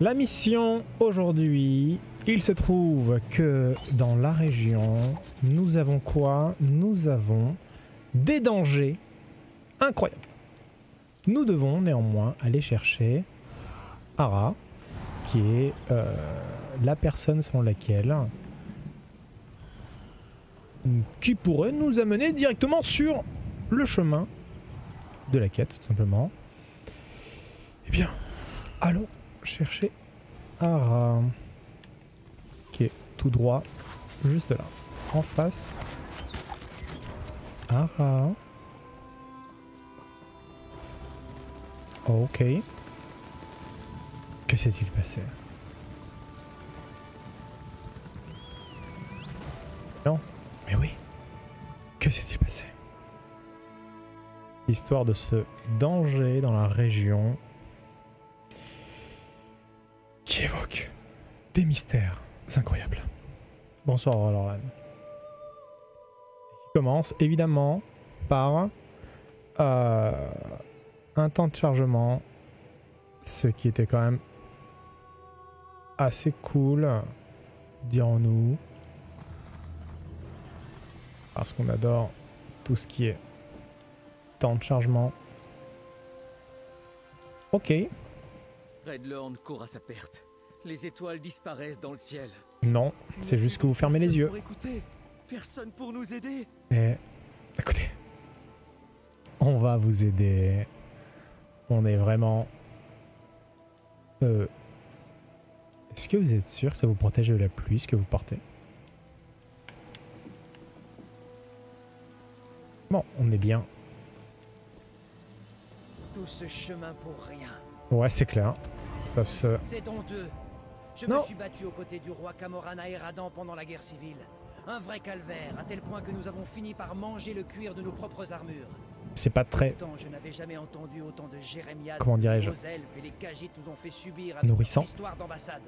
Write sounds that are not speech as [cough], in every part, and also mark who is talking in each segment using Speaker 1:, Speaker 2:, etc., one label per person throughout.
Speaker 1: La mission aujourd'hui, il se trouve que dans la région, nous avons quoi? Nous avons des dangers incroyables. Nous devons néanmoins aller chercher Ara, qui est euh, la personne selon laquelle qui pourrait nous amener directement sur le chemin de la quête, tout simplement. Eh bien, allons chercher Ara, qui est tout droit, juste là, en face. Ara. Ok. Que s'est-il passé? Non Mais oui. Que s'est-il passé? L'histoire de ce danger dans la région qui évoque des mystères incroyables. Bonsoir Laurent. Qui commence évidemment par euh, un temps de chargement, ce qui était quand même assez cool, dirons-nous. Parce qu'on adore tout ce qui est temps de chargement. Ok.
Speaker 2: Redlorn court à sa perte. Les étoiles disparaissent dans le ciel.
Speaker 1: Non, c'est juste que vous fermez les yeux.
Speaker 2: Pour écouter. Personne pour nous aider.
Speaker 1: Et écoutez, on va vous aider. On est vraiment. Euh, Est-ce que vous êtes sûr que ça vous protège de la pluie, ce que vous portez? Bon, on est bien.
Speaker 2: Tout ce chemin pour rien.
Speaker 1: Ouais, c'est clair. Sauf ce.
Speaker 2: C'est honteux. Je
Speaker 1: Non.
Speaker 2: me suis battu aux côtés du roi Camoran à Eradan pendant la guerre civile. Un vrai calvaire, à tel point que nous avons fini par manger le cuir de nos propres armures.
Speaker 1: C'est pas très
Speaker 2: Pourtant, je n'avais jamais entendu autant de jérémiades
Speaker 1: Comment dirais-je
Speaker 2: et les Khajiits nous ont fait subir
Speaker 1: Nourrissant.
Speaker 2: histoire d'ambassade.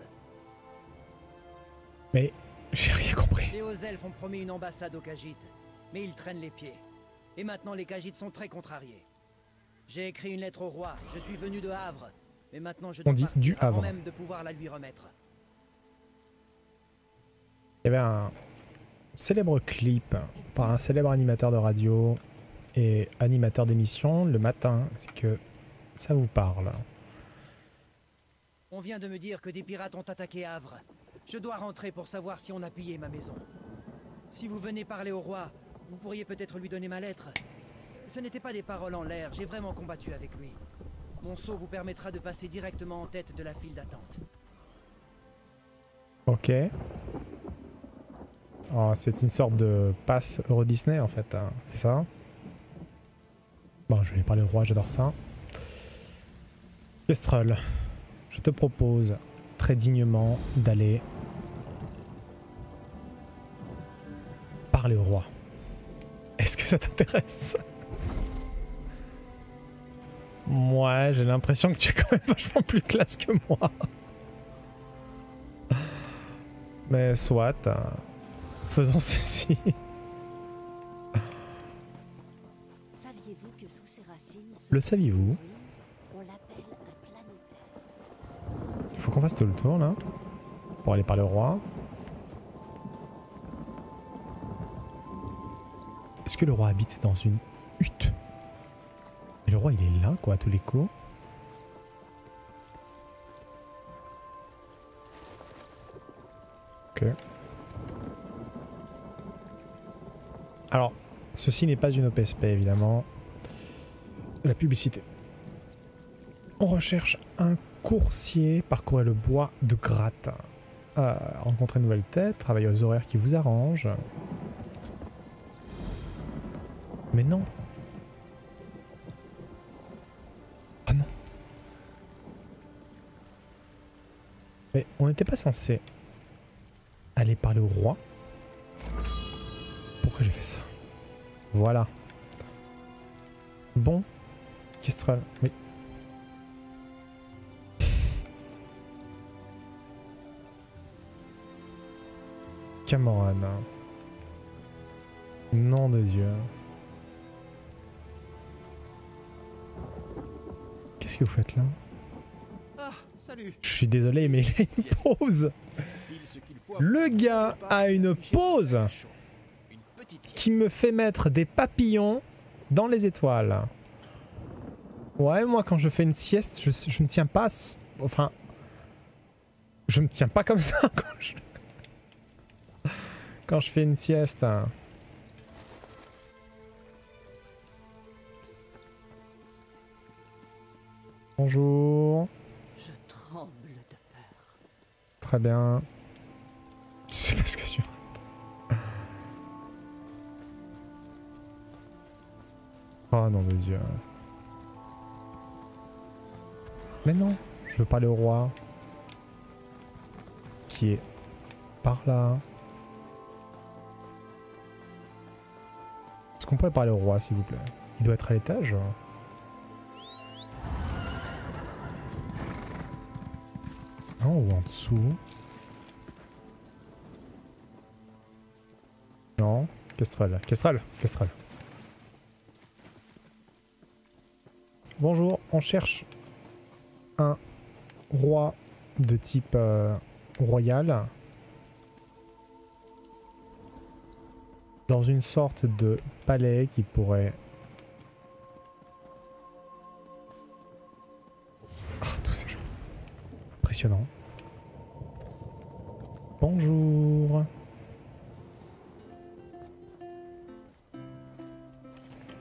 Speaker 1: Mais j'ai rien compris.
Speaker 2: Les hauts elfes ont promis une ambassade aux Khajiits, mais ils traînent les pieds. Et maintenant, les Khajiits sont très contrariés. J'ai écrit une lettre au roi. Je suis venu de Havre, mais maintenant je dois
Speaker 1: On dit
Speaker 2: partir
Speaker 1: du
Speaker 2: avant
Speaker 1: Havre.
Speaker 2: même de pouvoir la lui remettre.
Speaker 1: Il y avait un célèbre clip par un célèbre animateur de radio et animateur d'émission le matin. C'est que ça vous parle.
Speaker 2: On vient de me dire que des pirates ont attaqué Havre. Je dois rentrer pour savoir si on a pillé ma maison. Si vous venez parler au roi, vous pourriez peut-être lui donner ma lettre. Ce n'était pas des paroles en l'air, j'ai vraiment combattu avec lui. Mon sceau vous permettra de passer directement en tête de la file d'attente.
Speaker 1: Ok. Oh, c'est une sorte de passe Euro Disney en fait, hein. c'est ça? Bon, je vais parler au roi, j'adore ça. Kestrel, je te propose très dignement d'aller parler au roi. Est-ce que ça t'intéresse? Moi, j'ai l'impression que tu es quand même vachement plus classe que moi. Mais soit, faisons ceci. Le saviez-vous? Il faut qu'on fasse tout le tour là. Pour aller parler au roi. Est-ce que le roi habite dans une hutte? Mais le roi il est là quoi à tous les coups. Ok. Alors, ceci n'est pas une OPSP évidemment. La publicité. On recherche un coursier, parcourir le bois de gratte. Euh, rencontrer une nouvelle tête, travailler aux horaires qui vous arrangent. Mais non. Ah non. Mais on n'était pas censé aller parler au roi. Pourquoi j'ai fait ça Voilà. Bon. Kestrel. Oui. Camoran. Nom de Dieu. Qu'est-ce que vous faites là
Speaker 2: Ah, Salut.
Speaker 1: Je suis désolé, mais il a une pause. Le gars a une pause
Speaker 2: très chaud. Une petite sieste.
Speaker 1: Qui me fait mettre des papillons dans les étoiles. Ouais, moi quand je fais une sieste, je, je me tiens pas. Enfin. Je me tiens pas comme [laughs] ça quand je. Quand je fais une sieste. Bonjour.
Speaker 3: Je tremble de peur.
Speaker 1: Très bien. Je sais pas ce que Oh non de Dieu. Mais non, je veux parler au roi. Qui est par là. Est-ce qu'on pourrait parler au roi s'il vous plaît? Il doit être à l'étage Non, ou en dessous? Non, Kestrel, Kestrel, Kestrel. Bonjour, on cherche un roi de type euh, royal dans une sorte de palais qui pourrait... Ah, tous ces gens. Impressionnant. Bonjour.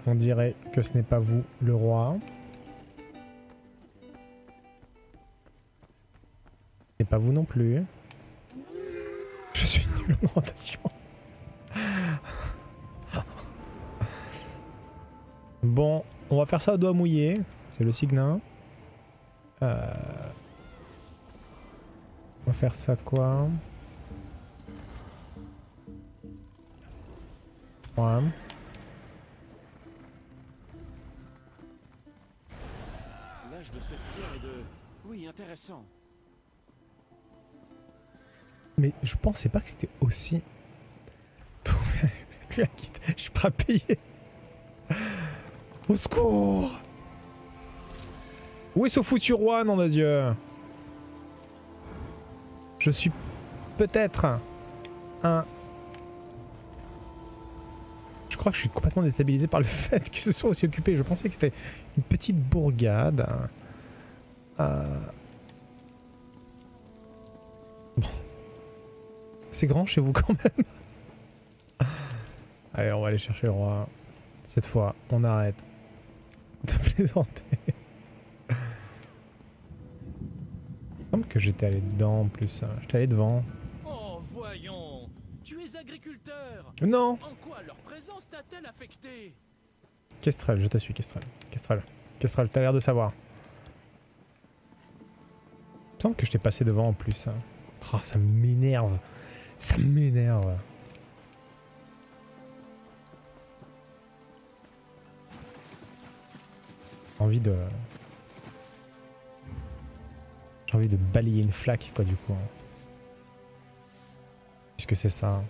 Speaker 1: On dirait que ce n'est pas vous le roi. Pas vous non plus. Je suis nul en orientation. Bon, on va faire ça au doigt mouillé. C'est le Signin. Euh... On va faire ça quoi? Ouais.
Speaker 4: L'âge de cette pierre est de... Oui, intéressant.
Speaker 1: Mais je pensais pas que c'était aussi. Je suis à payer. Au secours Où est ce foutu roi, nom de Dieu? Je suis peut-être un. Je crois que je suis complètement déstabilisé par le [laughs] fait que ce soit aussi occupé. Je pensais que c'était une petite bourgade. Euh, C'est grand chez vous quand même. Allez, on va aller chercher le roi. Cette fois, on arrête de [laughs] plaisanter. Il me semble que j'étais allé dedans en plus. hein. J'étais allé devant.
Speaker 4: Oh, voyons Tu es agriculteur
Speaker 1: Non
Speaker 4: En quoi leur présence t'a-t-elle affecté
Speaker 1: Kestrel, je te suis, Kestrel. Kestrel. Kestrel, t'as l'air de savoir. Il me semble que je t'ai passé devant en plus. hein. Ah, ça m'énerve. Ça m'énerve. Envie de... J'ai envie de balayer une flaque, quoi, du coup. hein. Puisque c'est ça.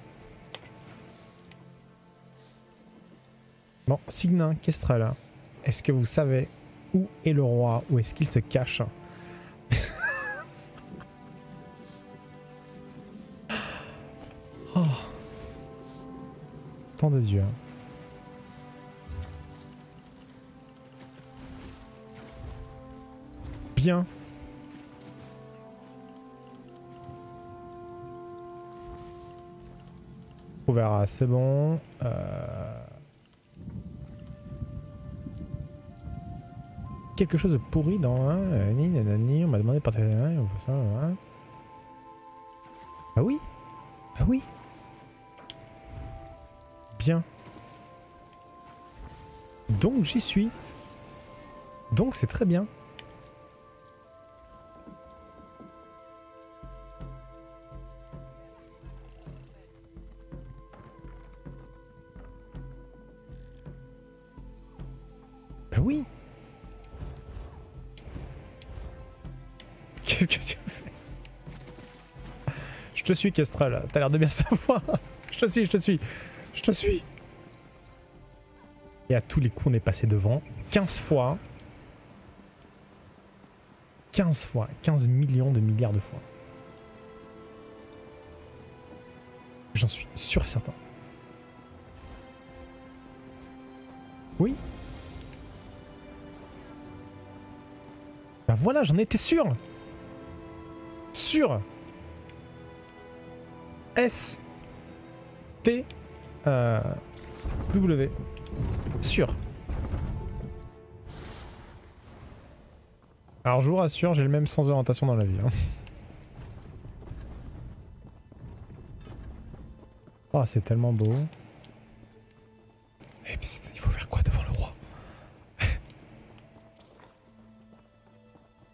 Speaker 1: Bon, Signin, Kestrel, est-ce que vous savez où est le roi? Où est-ce qu'il se cache? Tant de Dieu. Bien. Verra, c'est bon. Euh... quelque chose de pourri dans un. euh, ni, nanani, on m'a demandé par téléphone, on fait ça. hein. Ah oui Ah oui Donc j'y suis. Donc c'est très bien. Bah oui Qu'est-ce que tu fais? Je te suis, Kestrel. T'as l'air de bien savoir. [laughs] Je te suis, je te suis. Je te suis. Et à tous les coups, on est passé devant 15 fois. 15 fois, 15 millions de milliards de fois. J'en suis sûr et certain. Oui. Bah voilà, j'en étais sûr. Sûr. S T euh, W. Sûr. Alors je vous rassure, j'ai le même sens d'orientation dans la vie. Oh, c'est tellement beau. Eh, psst, il faut faire quoi devant le roi? [laughs]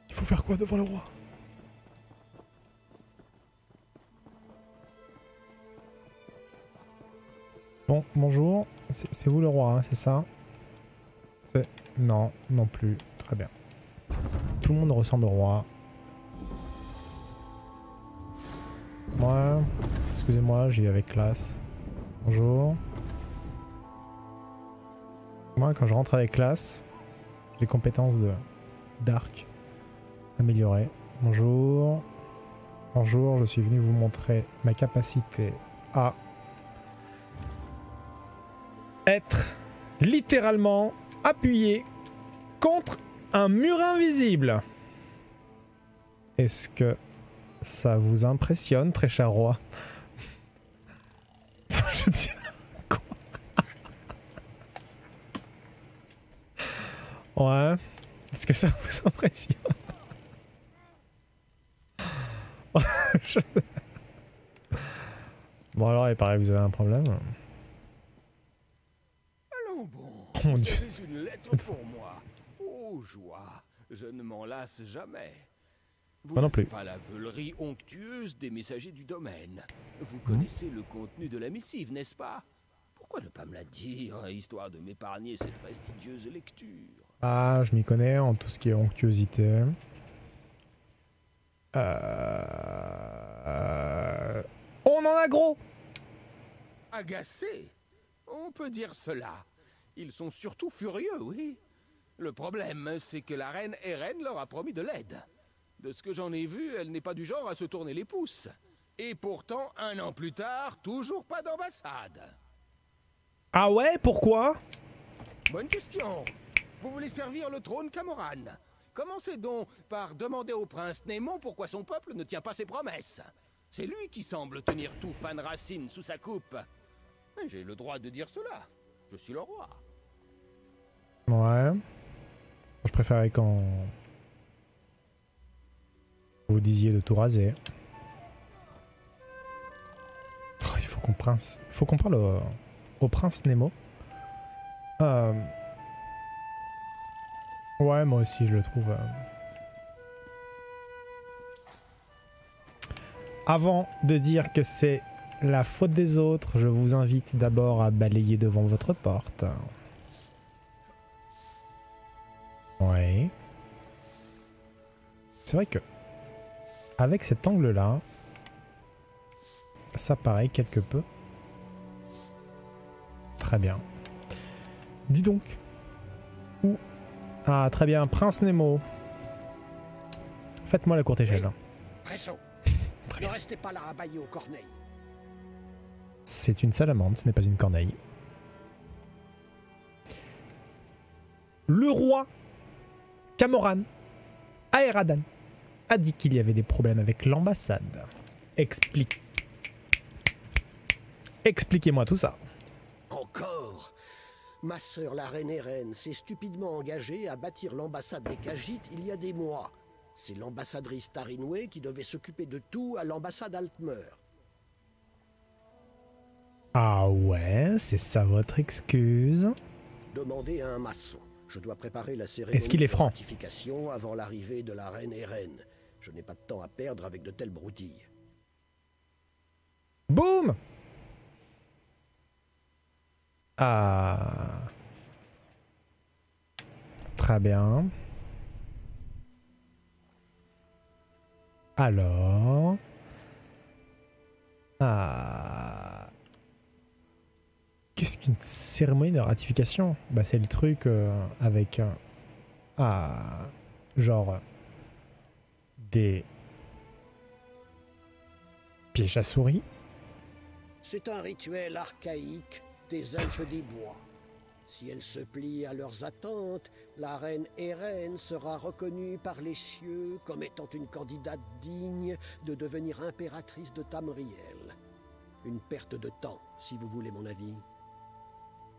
Speaker 1: Il faut faire quoi devant le roi? Bonjour. C'est vous le roi, hein, c'est ça. Non, non plus. Très bien. Tout le monde ressemble au roi. Moi, excusez-moi, j'y vais avec classe. Bonjour. Moi, quand je rentre avec classe, j'ai les compétences de d'arc améliorées. Bonjour. Bonjour, je suis venu vous montrer ma capacité à être littéralement appuyé contre un mur invisible. Est-ce que ça vous impressionne, très cher roi [laughs] Je dis [laughs] Ouais. Est-ce que ça vous impressionne [laughs] Bon alors, il paraît que vous avez un problème.
Speaker 4: Allons bon.
Speaker 1: Oh mon dieu.
Speaker 4: une lettre pour moi. Oh, joie. Je ne m'en lasse jamais. Vous
Speaker 1: non plus.
Speaker 4: pas la veulerie onctueuse des messagers du domaine. Vous connaissez le contenu de la missive, n'est-ce pas? Pourquoi ne pas me la dire, histoire de m'épargner cette fastidieuse lecture?
Speaker 1: Ah, je m'y connais en tout ce qui est onctuosité. Euh... On en a gros
Speaker 4: Agacés On peut dire cela. Ils sont surtout furieux, oui. Le problème, c'est que la reine Eren leur a promis de l'aide. De ce que j'en ai vu, elle n'est pas du genre à se tourner les pouces. Et pourtant, un an plus tard, toujours pas d'ambassade.
Speaker 1: Ah ouais, pourquoi?
Speaker 4: Bonne question. Vous voulez servir le trône Camoran Commencez donc par demander au prince Némon pourquoi son peuple ne tient pas ses promesses. C'est lui qui semble tenir tout fan racine sous sa coupe. Mais j'ai le droit de dire cela. Je suis le roi.
Speaker 1: Ouais. Je préférais quand vous disiez de tout raser. Oh, il faut qu'on prince. Il faut qu'on parle au, au prince Nemo. Euh, Ouais, moi aussi, je le trouve. euh. Avant de dire que c'est la faute des autres, je vous invite d'abord à balayer devant votre porte. Ouais. C'est vrai que avec cet angle-là, ça paraît quelque peu. Très bien. Dis donc. Où Ah, très bien. Prince Nemo. Faites-moi la courte échelle.
Speaker 5: Très chaud. [laughs]
Speaker 1: Très
Speaker 5: ne restez pas là à bailler aux corneilles.
Speaker 1: C'est une salamandre, ce n'est pas une corneille. Le roi Camoran Aeradan a dit qu'il y avait des problèmes avec l'ambassade. Explique. Expliquez-moi tout ça.
Speaker 5: Encore Ma sœur, la reine Eren, s'est stupidement engagée à bâtir l'ambassade des Khajiits il y a des mois. C'est l'ambassadrice Tarinwe qui devait s'occuper de tout à l'ambassade Altmer.
Speaker 1: Ah ouais, c'est ça votre excuse?
Speaker 5: Demandez à un maçon. Je dois préparer la cérémonie
Speaker 1: Est-ce qu'il est franc
Speaker 5: avant l'arrivée de la reine Eren. Je n'ai pas de temps à perdre avec de telles broutilles.
Speaker 1: Boum Ah. Très bien. Alors. Ah. Qu'est-ce qu'une cérémonie de ratification? Bah c'est le truc euh, avec... euh, ah. Genre... des pièges à souris.
Speaker 5: C'est un rituel archaïque des elfes des bois. Si elle se plie à leurs attentes, la reine Eren sera reconnue par les cieux comme étant une candidate digne de devenir impératrice de Tamriel. Une perte de temps, si vous voulez mon avis.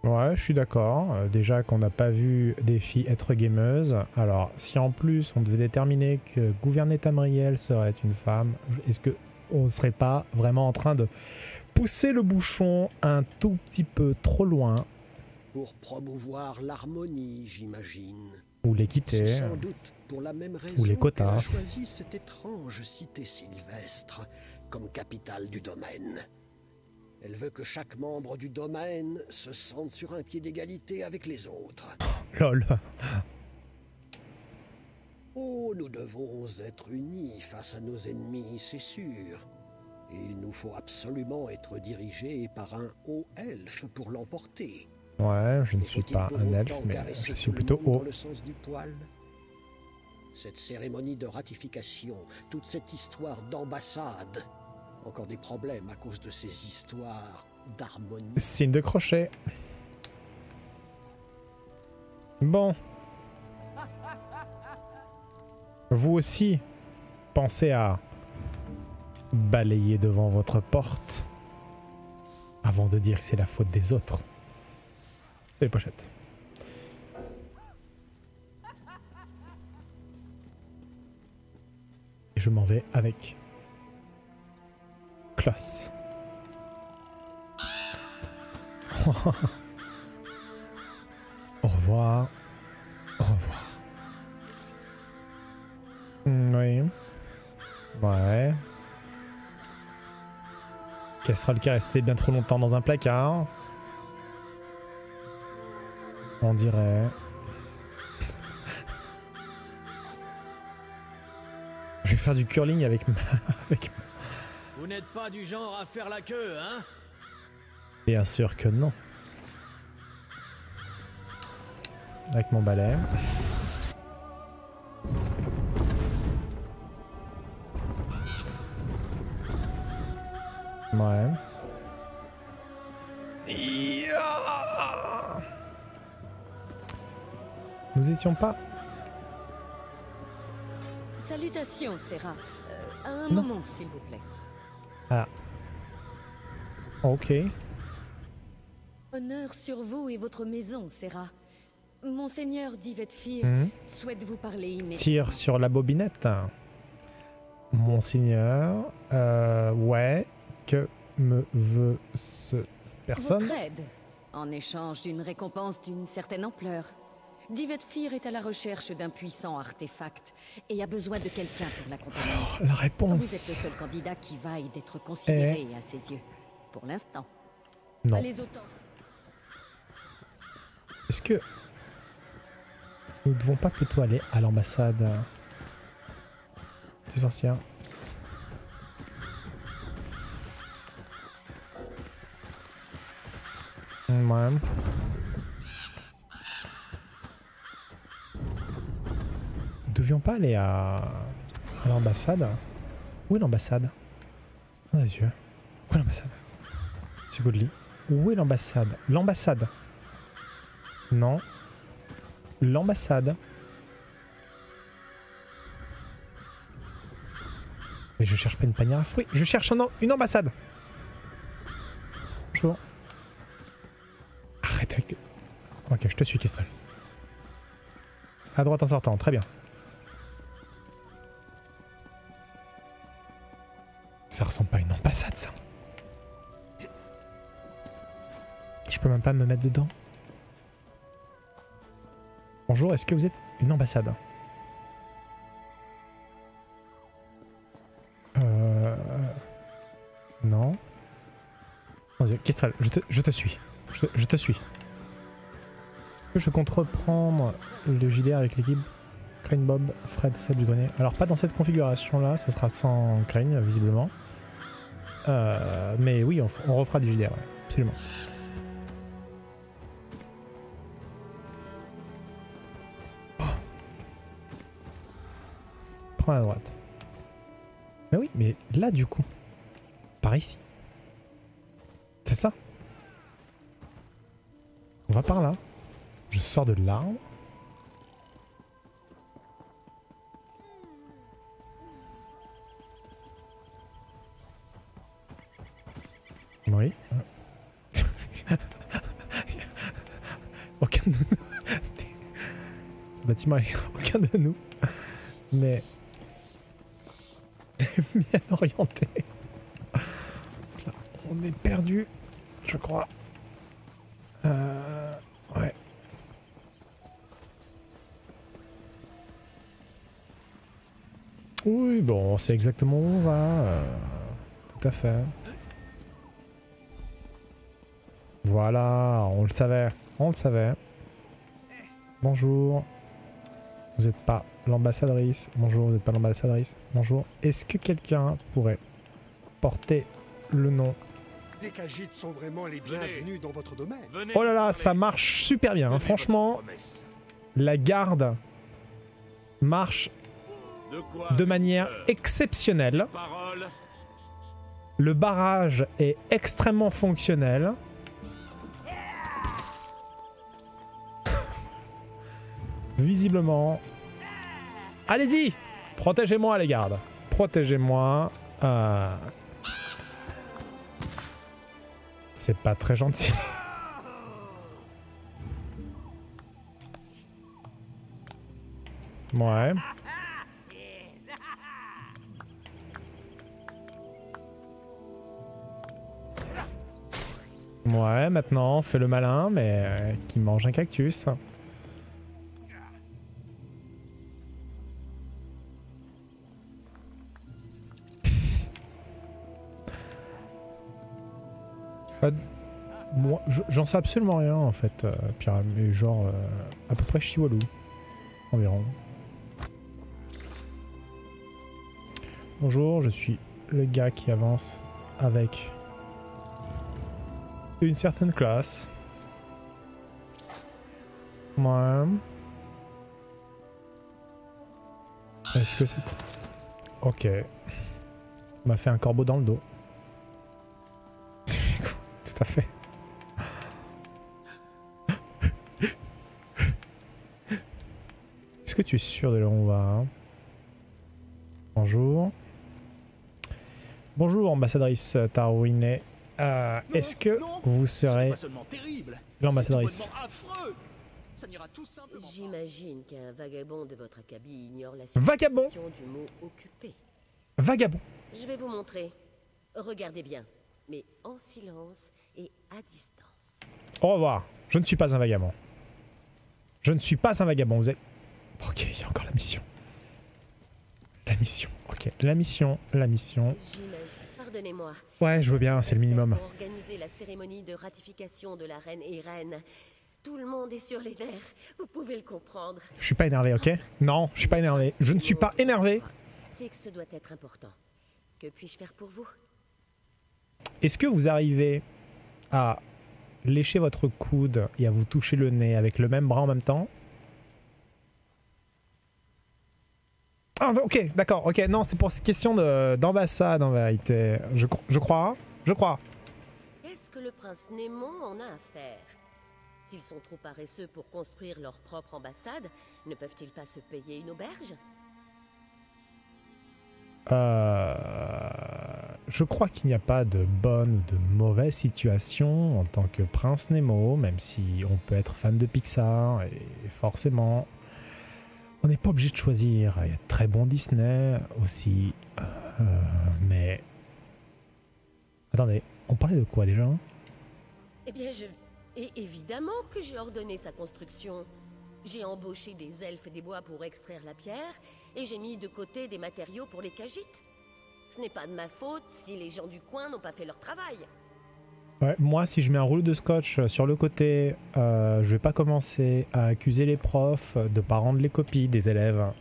Speaker 1: Ouais, je suis d'accord. Euh, déjà qu'on n'a pas vu des filles être gameuses. Alors, si en plus on devait déterminer que gouverner Tamriel serait une femme, est-ce que on serait pas vraiment en train de pousser le bouchon un tout petit peu trop loin?
Speaker 5: Pour promouvoir l'harmonie, j'imagine.
Speaker 1: ou l'équité
Speaker 5: sans doute pour la même raison
Speaker 1: les quotas.
Speaker 5: a choisi cette étrange cité sylvestre comme capitale du domaine. Elle veut que chaque membre du domaine se sente sur un pied d'égalité avec les autres.
Speaker 1: Lol.
Speaker 5: Oh, nous devons être unis face à nos ennemis, c'est sûr. Et il nous faut absolument être dirigés par un haut elfe pour l'emporter.
Speaker 1: Ouais, je ne suis pas un elfe, mais je suis plutôt haut.
Speaker 5: dans le sens du poil Cette cérémonie de ratification, toute cette histoire d'ambassade, encore des problèmes à cause de ces histoires d'harmonie.
Speaker 1: Signe de crochet. Bon. Vous aussi, pensez à balayer devant votre porte avant de dire que c'est la faute des autres. C'est les pochettes. Et je m'en vais avec [laughs] Au revoir. Au revoir. Hmm, oui. Ouais. Castrol qui est resté bien trop longtemps dans un placard. On dirait. [laughs] Je vais faire du curling avec ma... [laughs] avec
Speaker 6: Vous n'êtes pas du genre à faire la queue, hein
Speaker 1: Bien sûr que non. Avec mon balai. Ouais. Nous étions pas.
Speaker 3: Salutations, Serra. Euh, un
Speaker 1: Non.
Speaker 3: moment, s'il vous plaît.
Speaker 1: Ok.
Speaker 3: Honneur sur vous et votre maison, Serra. Monseigneur Divetfir
Speaker 1: Mhm.
Speaker 3: souhaite vous parler immédiatement.
Speaker 1: Tire sur la bobinette. Monseigneur. Euh, ouais. Que me veut ce personne?
Speaker 3: Votre aide, en échange d'une récompense d'une certaine ampleur. Divetfir est à la recherche d'un puissant artefact et a besoin de quelqu'un pour l'accompagner.
Speaker 1: La
Speaker 3: Vous êtes le
Speaker 1: réponse.
Speaker 3: seul candidat qui vaille d'être considéré à ses yeux. Pour l'instant.
Speaker 1: Non.
Speaker 3: Allez autant.
Speaker 1: Est-ce que nous ne devons pas plutôt aller à l'ambassade euh, du sorcier Ouais. Devions pas aller à, l'ambassade Où est l'ambassade? Oh les yeux. Où est l'ambassade? C'est Godly. Où est l'ambassade? L'ambassade non. L'ambassade. Mais je cherche pas une panière à fruits, je cherche un une ambassade. Bonjour. Arrête avec. Ok, je te suis, Kistel. À droite en sortant, très bien. Ça ressemble pas à une ambassade, ça. Je peux même pas me mettre dedans. Bonjour, est-ce que vous êtes une ambassade? Euh... Non. Kestral, je te, je te suis. Je te, je te suis. Est-ce que je compte reprendre le JDR avec l'équipe? Crane Bob, Fred, Seb du Grenier Alors pas dans cette configuration là, ça sera sans Crane visiblement. Euh, mais oui, on, refera du JDR, ouais, absolument. Prends à droite. Mais oui, mais là du coup. Par ici. C'est ça. On va par là. Je sors de l'arbre. Aucun de nous. Mais. [laughs] bien orienté. On est perdu, je crois. Euh, ouais. Oui, bon, on sait exactement où on va. euh, tout à fait. Voilà, on le savait. On le savait. Bonjour. Vous n'êtes pas l'ambassadrice. Bonjour, vous n'êtes pas l'ambassadrice. Bonjour. Est-ce que quelqu'un pourrait porter le nom
Speaker 7: Les Khajiits sont vraiment les bienvenus dans votre domaine.
Speaker 6: Venez
Speaker 1: Oh là là, ça marche super bien. hein. Franchement, la garde marche
Speaker 6: De quoi
Speaker 1: de manière
Speaker 6: Euh,
Speaker 1: exceptionnelle.
Speaker 6: Parole.
Speaker 1: Le barrage est extrêmement fonctionnel. Visiblement. Allez-y Protégez-moi les gardes. Protégez-moi. Euh, C'est pas très gentil. [laughs] Ouais. Ouais, maintenant, fais le malin, mais euh, qui mange un cactus. Moi, je- j'en sais absolument rien en fait, euh, mais genre euh, à peu près chihuahou environ. Bonjour, je suis le gars qui avance avec une certaine classe. Ouais. Est-ce que c'est... Ok. M'a fait un corbeau dans le dos. [laughs] Tout à fait. Tu es sûr de là où on va hein Bonjour. Bonjour, ambassadrice Tarouinet. Euh, Est-ce que
Speaker 8: non,
Speaker 1: vous serez l'ambassadrice.
Speaker 9: J'imagine qu'un vagabond de votre acabit ignore la signification
Speaker 1: Vagabond
Speaker 9: du mot occupé.
Speaker 1: Vagabond
Speaker 9: Je vais vous montrer. Regardez bien, mais en silence et à distance.
Speaker 1: Au revoir. Je ne suis pas un vagabond. Je ne suis pas un vagabond. Vous êtes... Ok, il y a encore la mission. La mission. Ok, la mission, la mission.
Speaker 9: Pardonnez-moi.
Speaker 1: Ouais, je veux bien, c'est le minimum.
Speaker 9: Pour organiser la cérémonie de ratification de la reine Irène. Tout le monde est sur les nerfs. Vous pouvez le comprendre.
Speaker 1: Je suis pas énervé, ok? Non, je suis pas énervé. Je ne suis pas énervé.
Speaker 9: C'est que ce doit être important. Que puis-je faire pour vous?
Speaker 1: Est-ce que vous arrivez à lécher votre coude et à vous toucher le nez avec le même bras en même temps? Ah, ok, d'accord, ok. Non, c'est pour cette question de- d'ambassade en vérité. Je crois, je crois.
Speaker 9: Qu'est-ce que le prince Némon en a à faire? S'ils sont trop paresseux pour construire leur propre ambassade, ne peuvent-ils pas se payer une auberge?
Speaker 1: Euh, je crois qu'il n'y a pas de bonne ou de mauvaise situation en tant que Prince Nemo, même si on peut être fan de Pixar et forcément, on n'est pas obligé de choisir. Il y a très bon Disney aussi, euh, mais attendez, on parlait de quoi déjà?
Speaker 9: Eh bien, je... Et évidemment que j'ai ordonné sa construction. J'ai embauché des elfes des bois pour extraire la pierre, et j'ai mis de côté des matériaux pour les cagites. Ce n'est pas de ma faute si les gens du coin n'ont pas fait leur travail.
Speaker 1: Ouais, moi, si je mets un rouleau de scotch euh, sur le côté, euh, je vais pas commencer à accuser les profs de pas rendre les copies des élèves.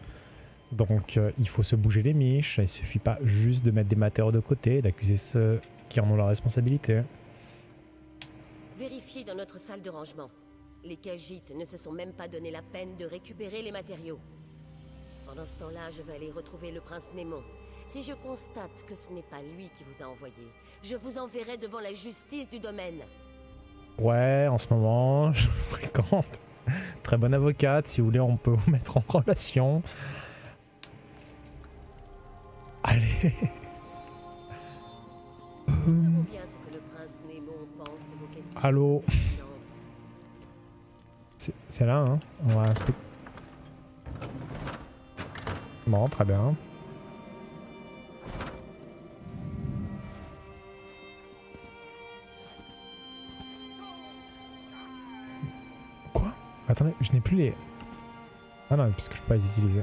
Speaker 1: Donc, euh, il faut se bouger les miches. Il suffit pas juste de mettre des matériaux de côté d'accuser ceux qui en ont la responsabilité.
Speaker 9: Vérifiez dans notre salle de rangement. Les cagites ne se sont même pas donné la peine de récupérer les matériaux. Pendant ce temps-là, je vais aller retrouver le prince Némon. Si je constate que ce n'est pas lui qui vous a envoyé, je vous enverrai devant la justice du domaine.
Speaker 1: Ouais, en ce moment, [laughs] je fréquente. Très bonne avocate, si vous voulez, on peut vous mettre en relation. Allez. Allô c'est là, hein On va inspecter. Bon, très bien. Attendez, je n'ai plus les... Ah non, parce que je peux pas les utiliser.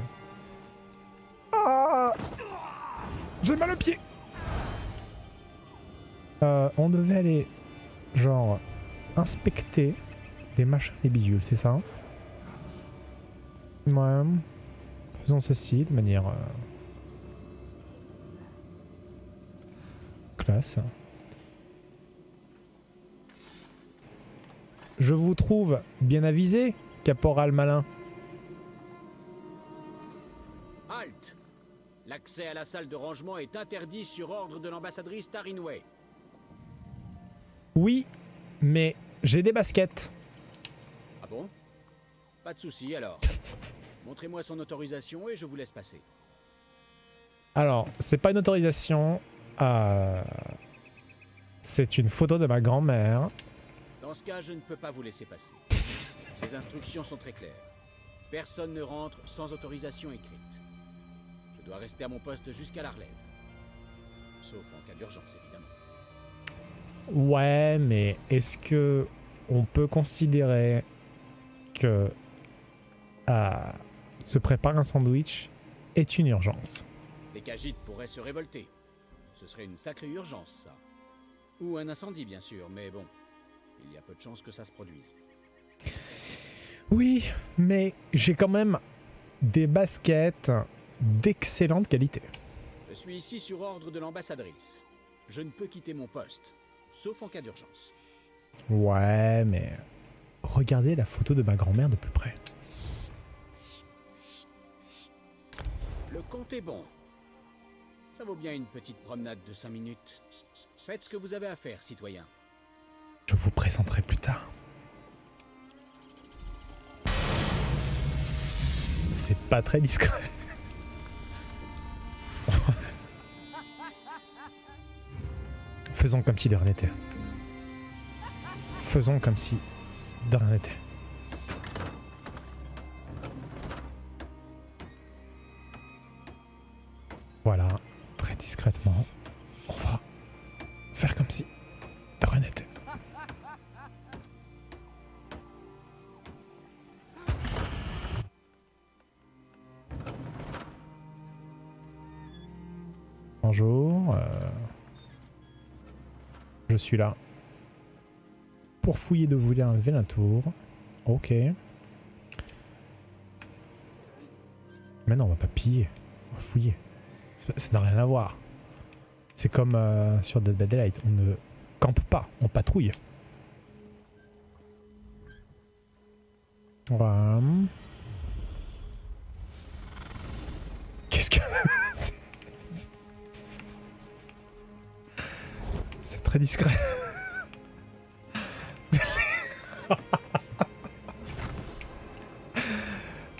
Speaker 1: Ah J'ai mal au pied Euh, On devait aller, genre, inspecter des machins des bidules, c'est ça hein? Ouais. Faisons ceci de manière... euh, classe. Je vous trouve bien avisé, caporal malin.
Speaker 6: Halt L'accès à la salle de rangement est interdit sur ordre de l'ambassadrice Tarinway.
Speaker 1: Oui, mais j'ai des baskets.
Speaker 6: Ah bon? Pas de souci alors. Montrez-moi son autorisation et je vous laisse passer.
Speaker 1: Alors, c'est pas une autorisation. euh, C'est une photo de ma grand-mère.
Speaker 6: Dans ce cas, je ne peux pas vous laisser passer. Ces instructions sont très claires. Personne ne rentre sans autorisation écrite. Je dois rester à mon poste jusqu'à la relève. Sauf en cas d'urgence, évidemment.
Speaker 1: Ouais, mais est-ce que on peut considérer que euh, se prépare un sandwich est une urgence?
Speaker 6: Les Kajites pourraient se révolter. Ce serait une sacrée urgence, ça. Ou un incendie, bien sûr, mais bon. Il y a peu de chances que ça se produise.
Speaker 1: Oui, mais j'ai quand même des baskets d'excellente qualité.
Speaker 6: Je suis ici sur ordre de l'ambassadrice. Je ne peux quitter mon poste, sauf en cas d'urgence.
Speaker 1: Ouais, mais regardez la photo de ma grand-mère de plus près.
Speaker 6: Le compte est bon. Ça vaut bien une petite promenade de 5 minutes. Faites ce que vous avez à faire, citoyen.
Speaker 1: Je vous présenterai plus tard. C'est pas très discret. [laughs] Faisons comme si de rien n'était. Faisons comme si de rien n'était. Là. Pour fouiller de vous un Vélintour. Ok. Mais non, on va pas piller. On va fouiller. Ça- Ça n'a rien à voir. C'est comme euh, sur Dead by Daylight. On ne campe pas, on patrouille. Voilà.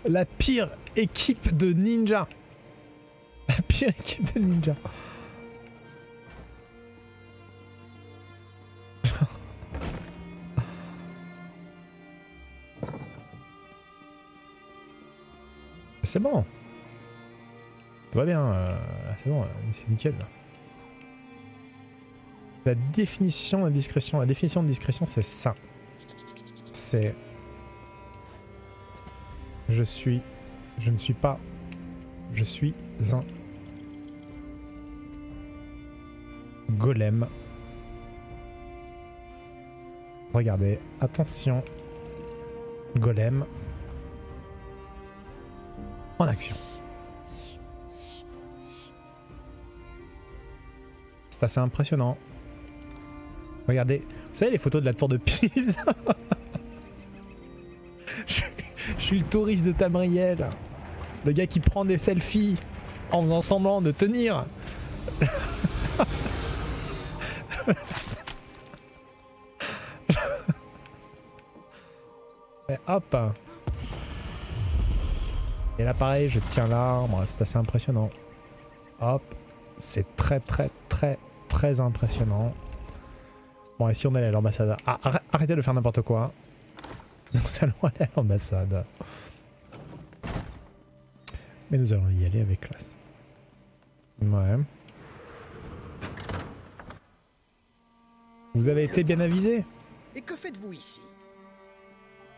Speaker 1: La pire équipe de ninja. La pire équipe de ninja. C'est bon. Tout va bien. euh, c'est bon, c'est nickel. La définition de discrétion. La définition de discrétion, c'est ça. C'est. Je suis. Je ne suis pas. Je suis un. Golem. Regardez, attention. Golem. En action. C'est assez impressionnant. Regardez, vous savez les photos de la tour de Pise [laughs] je, suis le touriste de Tamriel. Le gars qui prend des selfies en faisant semblant de tenir. [laughs] Et hop Et là pareil, je tiens l'arbre, c'est assez impressionnant. Hop, c'est très très très très impressionnant. Bon, et si on allait à l'ambassade? Ah, Arrêtez de faire n'importe quoi. [laughs] Nous allons aller à l'ambassade. Mais nous allons y aller avec classe. Ouais. Vous avez été bien avisé
Speaker 5: Et que faites-vous ici?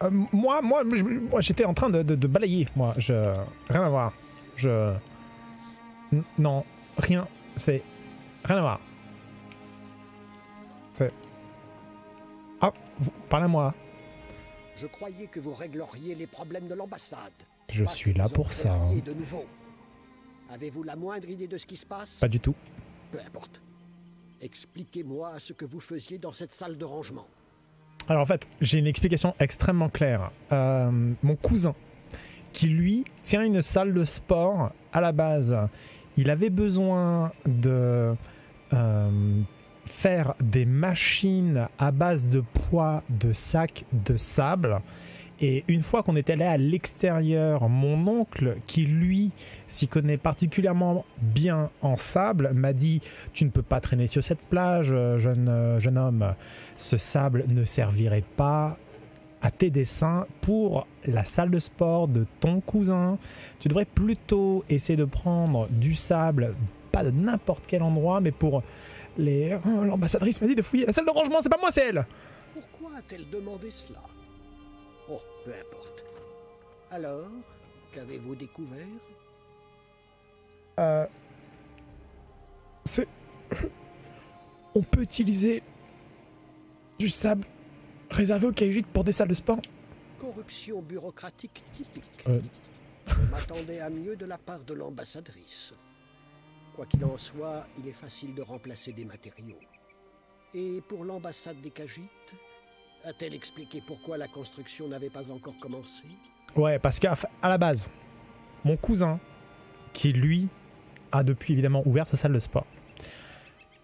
Speaker 1: Euh, Moi, moi, moi j'étais en train de, de, balayer. Moi, je. Rien à voir. Je. non, rien. C'est. Rien à voir. Ah, parlez-moi.
Speaker 5: Je croyais que vous régleriez les problèmes de l'ambassade.
Speaker 1: Je suis là pour ça. Hein.
Speaker 5: De nouveau. Avez-vous la moindre idée de ce qui se passe?
Speaker 1: Pas du tout.
Speaker 5: Peu importe. Expliquez-moi ce que vous faisiez dans cette salle de rangement.
Speaker 1: Alors en fait, j'ai une explication extrêmement claire. Euh, mon cousin, qui lui tient une salle de sport à la base, il avait besoin de euh, faire des machines à base de poids de sacs de sable. Et une fois qu'on est allé à l'extérieur, mon oncle, qui lui s'y connaît particulièrement bien en sable, m'a dit Tu ne peux pas traîner sur cette plage, jeune, jeune homme. Ce sable ne servirait pas à tes dessins pour la salle de sport de ton cousin. Tu devrais plutôt essayer de prendre du sable, pas de n'importe quel endroit, mais pour les. Oh, l'ambassadrice m'a dit de fouiller la salle de rangement, c'est pas moi, c'est elle
Speaker 5: Pourquoi a-t-elle demandé cela Oh, peu importe. Alors, qu'avez-vous découvert
Speaker 1: Euh. C'est. [coughs] On peut utiliser du sable réservé aux cailloux pour des salles de sport
Speaker 5: Corruption bureaucratique typique.
Speaker 1: Euh.
Speaker 5: Je m'attendais à mieux de la part de l'ambassadrice. Quoi qu'il en soit, il est facile de remplacer des matériaux. Et pour l'ambassade des Cagites, a-t-elle expliqué pourquoi la construction n'avait pas encore commencé?
Speaker 1: Ouais, parce qu'à la base, mon cousin, qui lui a depuis évidemment ouvert sa salle de sport,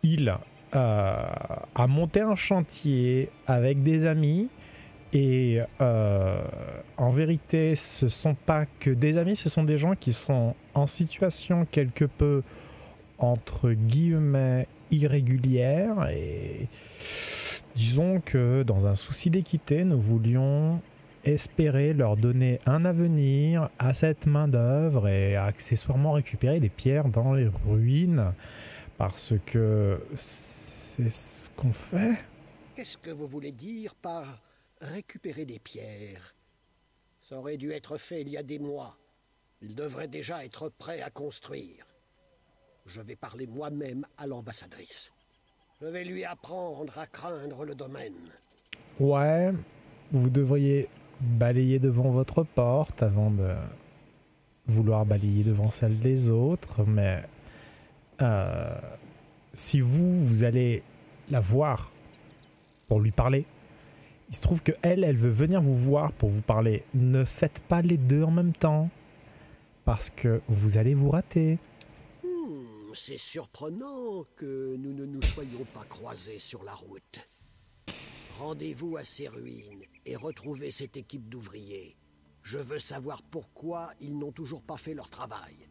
Speaker 1: il euh, a monté un chantier avec des amis et euh, en vérité, ce sont pas que des amis, ce sont des gens qui sont en situation quelque peu entre guillemets irrégulière et disons que dans un souci d'équité, nous voulions espérer leur donner un avenir à cette main d'œuvre et accessoirement récupérer des pierres dans les ruines parce que c'est ce qu'on fait.
Speaker 5: Qu'est-ce que vous voulez dire par récupérer des pierres? Ça aurait dû être fait il y a des mois. Il devrait déjà être prêt à construire. Je vais parler moi-même à l'ambassadrice. Je vais lui apprendre à craindre le domaine.
Speaker 1: Ouais, vous devriez balayer devant votre porte avant de vouloir balayer devant celle des autres, mais euh, si vous, vous allez la voir pour lui parler, il se trouve que elle, elle veut venir vous voir pour vous parler. Ne faites pas les deux en même temps, parce que vous allez vous rater
Speaker 5: c'est surprenant que nous ne nous soyons pas croisés sur la route. Rendez-vous à ces ruines et retrouvez cette équipe d'ouvriers. Je veux savoir pourquoi ils n'ont toujours pas fait leur travail.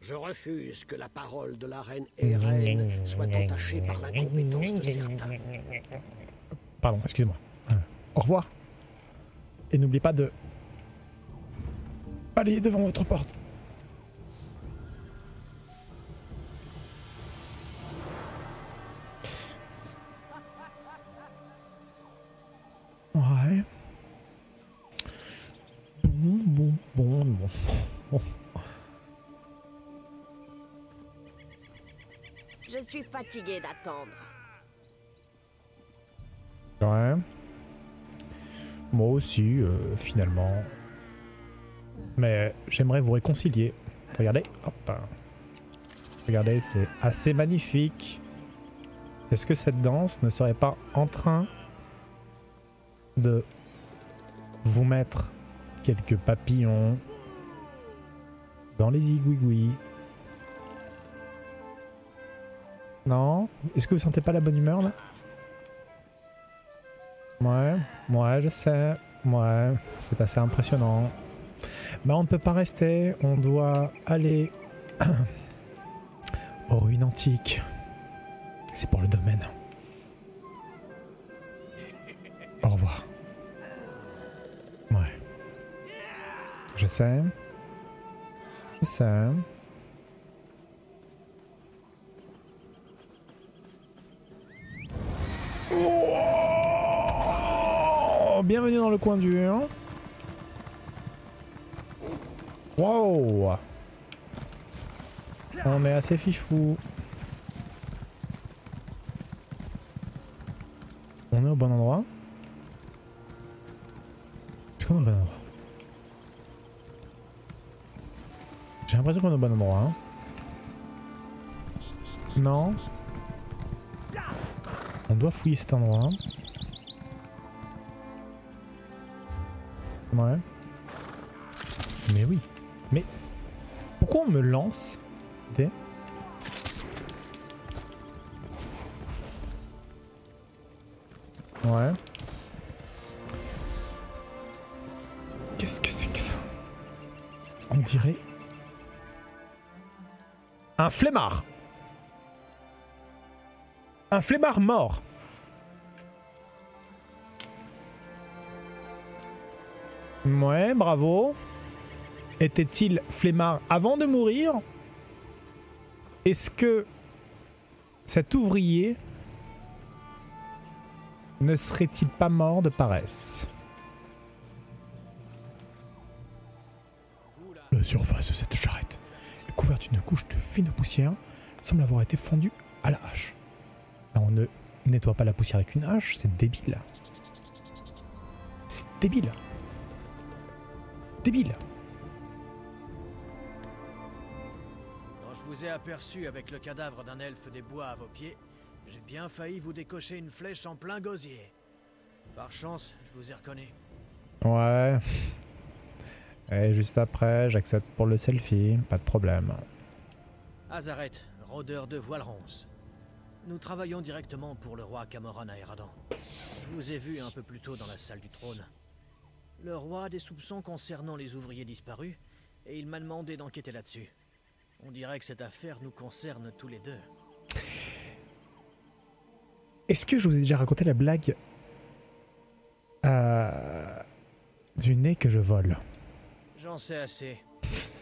Speaker 5: Je refuse que la parole de la reine Eren soit entachée par l'incompétence de certains.
Speaker 1: Pardon, excusez-moi. Au revoir. Et n'oubliez pas de... Allez devant votre porte.
Speaker 9: D'attendre.
Speaker 1: Ouais. Moi aussi, euh, finalement. Mais j'aimerais vous réconcilier. Regardez, hop. Regardez, c'est assez magnifique. Est-ce que cette danse ne serait pas en train de vous mettre quelques papillons Dans les igouigouis. Non Est-ce que vous sentez pas la bonne humeur là? Ouais, ouais, je sais. Ouais, c'est assez impressionnant. Bah on ne peut pas rester, on doit aller [clears throat] aux ruines antiques. C'est pour le domaine. Au revoir. Ouais. Je sais. Je sais. Le coin dur. Wow On est assez fifou. On est au bon endroit Est-ce qu'on est au bon endroit? J'ai l'impression qu'on est au bon endroit. Hein. Non? On doit fouiller cet endroit. Ouais. Mais oui. Mais pourquoi on me lance des... Ouais. Qu'est-ce que c'est que ça? On dirait... Un flemmard Un flemmard mort Ouais, bravo. Était-il flemmard avant de mourir? Est-ce que cet ouvrier ne serait-il pas mort de paresse? La surface de cette charrette est couverte d'une couche de fine poussière, semble avoir été fondue à la hache. On ne nettoie pas la poussière avec une hache, c'est débile. C'est débile. Débile.
Speaker 10: Quand je vous ai aperçu avec le cadavre d'un elfe des bois à vos pieds, j'ai bien failli vous décocher une flèche en plein gosier. Par chance, je vous ai reconnu.
Speaker 1: Ouais. Et juste après, j'accepte pour le selfie, pas de problème.
Speaker 10: Azaret, rôdeur de voile ronce. Nous travaillons directement pour le roi Camoran à Eradan. Je vous ai vu un peu plus tôt dans la salle du trône. Le roi a des soupçons concernant les ouvriers disparus, et il m'a demandé d'enquêter là-dessus. On dirait que cette affaire nous concerne tous les deux.
Speaker 1: Est-ce que je vous ai déjà raconté la blague euh, du nez que je vole?
Speaker 10: J'en sais assez.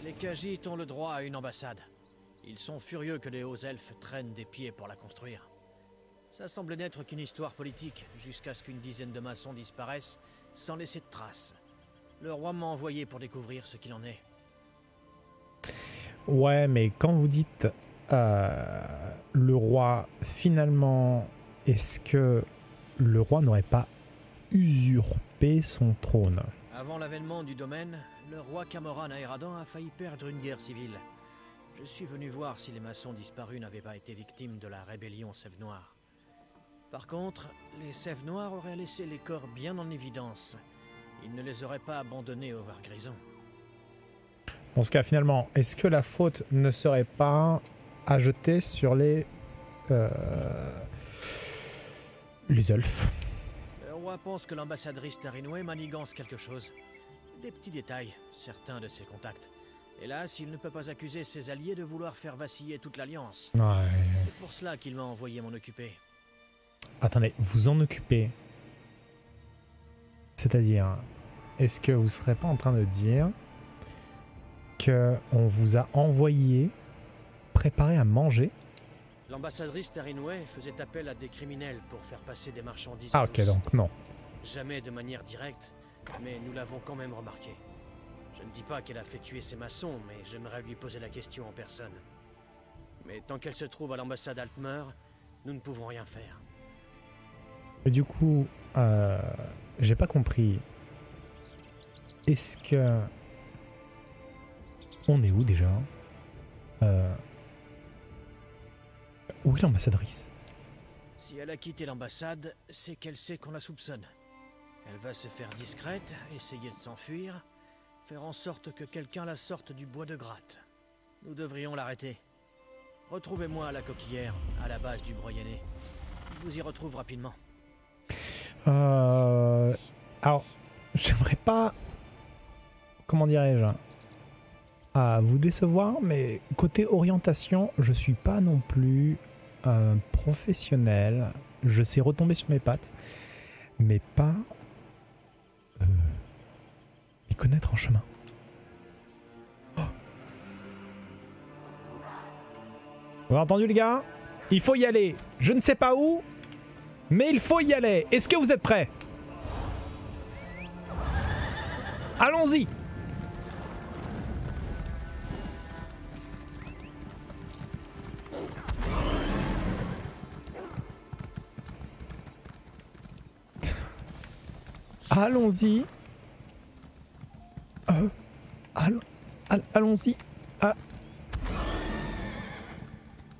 Speaker 10: Les Khajiit ont le droit à une ambassade. Ils sont furieux que les hauts elfes traînent des pieds pour la construire. Ça semble n'être qu'une histoire politique, jusqu'à ce qu'une dizaine de maçons disparaissent sans laisser de traces. Le roi m'a envoyé pour découvrir ce qu'il en est.
Speaker 1: Ouais, mais quand vous dites euh, le roi, finalement, est-ce que le roi n'aurait pas usurpé son trône?
Speaker 10: Avant l'avènement du domaine, le roi Camoran à Eradan a failli perdre une guerre civile. Je suis venu voir si les maçons disparus n'avaient pas été victimes de la rébellion Sève Noire. Par contre, les Sèves Noirs auraient laissé les corps bien en évidence. Ils ne les auraient pas abandonnés au var grison.
Speaker 1: Dans ce cas, finalement, est-ce que la faute ne serait pas à jeter sur les... Euh, les elfes?
Speaker 10: Le roi pense que l'ambassadrice Tarinoué manigance quelque chose. Des petits détails, certains de ses contacts. Hélas, il ne peut pas accuser ses alliés de vouloir faire vaciller toute l'Alliance.
Speaker 1: Ouais.
Speaker 10: C'est pour cela qu'il m'a envoyé m'en occuper.
Speaker 1: Attendez, vous en occupez C'est-à-dire, est-ce que vous serez pas en train de dire que on vous a envoyé préparer à manger?
Speaker 10: L'ambassadrice Tarinoué faisait appel à des criminels pour faire passer des marchandises.
Speaker 1: Ah ok, donc non.
Speaker 10: Jamais de manière directe, mais nous l'avons quand même remarqué. Je ne dis pas qu'elle a fait tuer ses maçons, mais j'aimerais lui poser la question en personne. Mais tant qu'elle se trouve à l'ambassade Altmer, nous ne pouvons rien faire.
Speaker 1: Du coup, euh, j'ai pas compris. Est-ce que... On est où déjà? Euh... Où est l'ambassadrice?
Speaker 10: Si elle a quitté l'ambassade, c'est qu'elle sait qu'on la soupçonne. Elle va se faire discrète, essayer de s'enfuir, Faire en sorte que quelqu'un la sorte du bois de gratte. Nous devrions l'arrêter. Retrouvez-moi à la coquillère, à la base du Broyenné. Je vous y retrouve rapidement.
Speaker 1: Euh, alors, j'aimerais pas, comment dirais-je, à vous décevoir, mais côté orientation, je suis pas non plus un professionnel. Je sais retomber sur mes pattes, mais pas euh, connaître en chemin. Oh. Vous avez entendu les gars? Il faut y aller. Je ne sais pas où, mais il faut y aller. Est-ce que vous êtes prêts? Allons-y Allons-y. Euh, allons- all- Allons-y. Ah.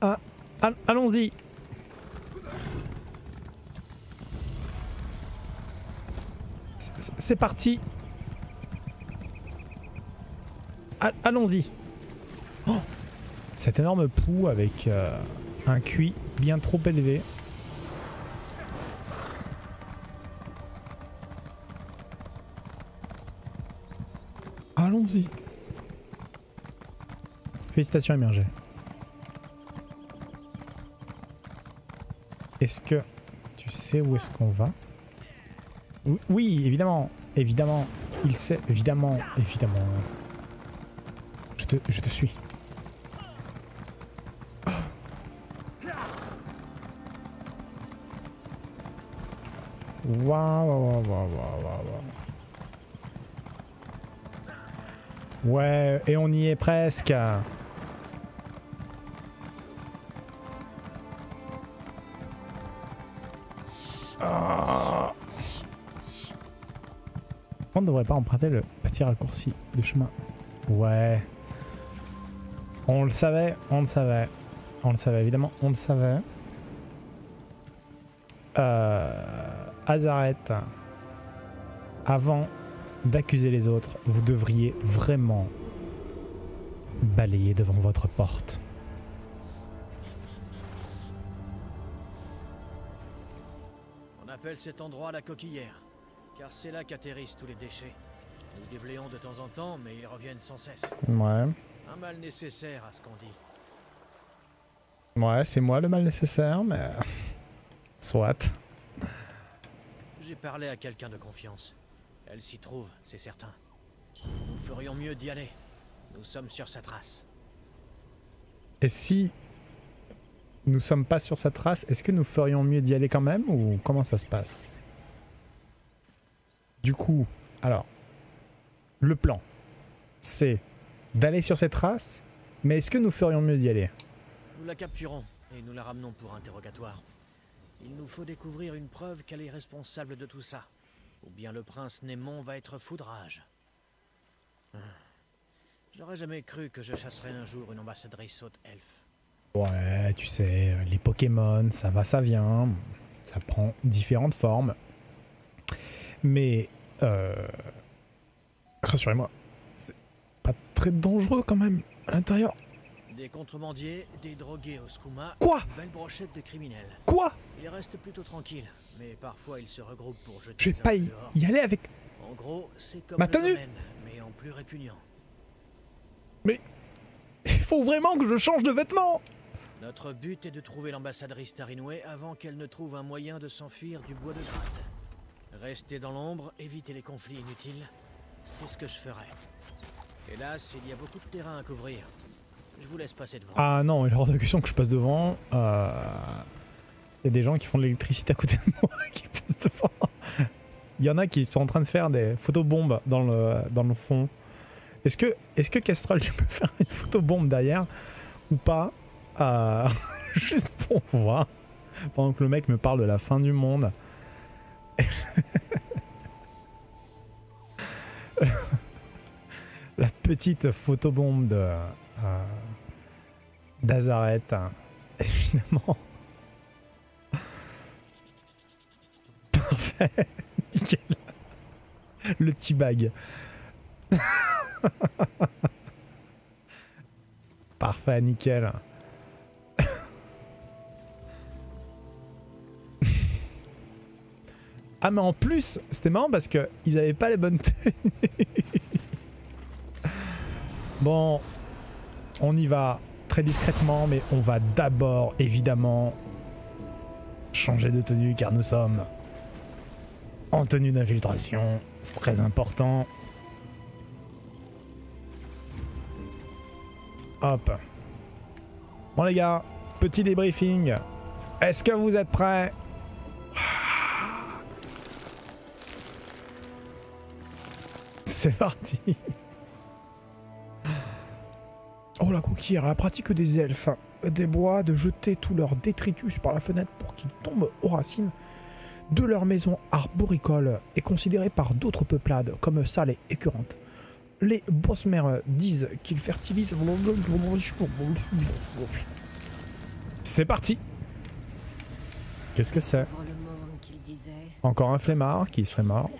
Speaker 1: Ah, all- Allons-y. C'est- parti. All- Allons-y. Oh Cet énorme pou avec euh, un QI bien trop élevé. Allons-y. Félicitations émergé. Est-ce que tu sais où est-ce qu'on va? Oui, évidemment, évidemment, il sait, évidemment, évidemment. Je te, je te suis. Waouh, waouh, waouh, waouh, waouh. Ouais, et on y est presque. Pas emprunter le petit raccourci de chemin. Ouais. On le savait, on le savait. On le savait, évidemment, on le savait. Euh, Azaret, avant d'accuser les autres, vous devriez vraiment balayer devant votre porte.
Speaker 10: On appelle cet endroit la coquillère, car c'est là qu'atterrissent tous les déchets. Nous déblayons de temps en temps, mais ils reviennent sans cesse.
Speaker 1: Ouais.
Speaker 10: Un mal nécessaire à ce qu'on dit.
Speaker 1: Ouais, c'est moi le mal nécessaire, mais. Soit.
Speaker 10: J'ai parlé à quelqu'un de confiance. Elle s'y trouve, c'est certain. Nous ferions mieux d'y aller. Nous sommes sur sa trace.
Speaker 1: Et si nous sommes pas sur sa trace, est-ce que nous ferions mieux d'y aller quand même ou comment ça se passe? Du coup, alors, le plan, c'est d'aller sur cette trace, mais est-ce que nous ferions mieux d'y aller?
Speaker 10: Nous la capturons et nous la ramenons pour interrogatoire. Il nous faut découvrir une preuve qu'elle est responsable de tout ça. Ou bien le prince Némon va être foudrage. Ah. J'aurais jamais cru que je chasserais un jour une ambassadrice haute elfe.
Speaker 1: Ouais, tu sais, les Pokémon, ça va, ça vient, ça prend différentes formes. Mais, euh, rassurez-moi, c'est pas très dangereux quand même à l'intérieur.
Speaker 10: Des contrebandiers, des drogués au skouma.
Speaker 1: Quoi
Speaker 10: Une belle brochette de criminels.
Speaker 1: Quoi
Speaker 10: Ils restent plutôt tranquilles, mais parfois ils se regroupent pour jeter
Speaker 1: Je vais pas y, aller avec...
Speaker 10: En gros, c'est comme
Speaker 1: Ma
Speaker 10: le
Speaker 1: tenue
Speaker 10: domaine, mais en plus répugnant.
Speaker 1: Mais il faut vraiment que je change de vêtements
Speaker 10: Notre but est de trouver l'ambassadrice Tarinoué avant qu'elle ne trouve un moyen de s'enfuir du bois de gratte. Rester dans l'ombre, éviter les conflits inutiles, c'est ce que je ferai. Hélas, il y a beaucoup de terrain à couvrir. Je vous laisse passer devant.
Speaker 1: Ah non, il est hors de question que je passe devant. Euh, Il y a des gens qui font de l'électricité à côté de moi [laughs] qui passent devant. Il y en a qui sont en train de faire des photobombes dans le, dans le fond. Est-ce que, est que Kestrel, tu peux faire une photobombe derrière ou pas? Euh, [laughs] Juste pour voir. Pendant que le mec me parle de la fin du monde. [laughs] la petite photobombe de euh, d'Azaret, hein. évidemment. [laughs] Parfait, nickel. Le petit bag. [laughs] Parfait, nickel. Ah mais en plus, c'était marrant parce que ils pas les bonnes [laughs] bon, on y va très discrètement, mais on va d'abord évidemment changer de tenue car nous sommes en tenue d'infiltration. C'est très important. Hop. Bon les gars, petit débriefing. Est-ce que vous êtes prêts? C'est parti. Oh la conquire, la pratique des elfes, des bois, de jeter tous leurs détritus par la fenêtre pour qu'ils tombent aux racines de leur maison arboricole est considérée par d'autres peuplades comme sale et écœurante. Les bosmères disent qu'ils fertilisent... C'est parti Qu'est-ce que c'est? Encore un flemmard qui serait mort.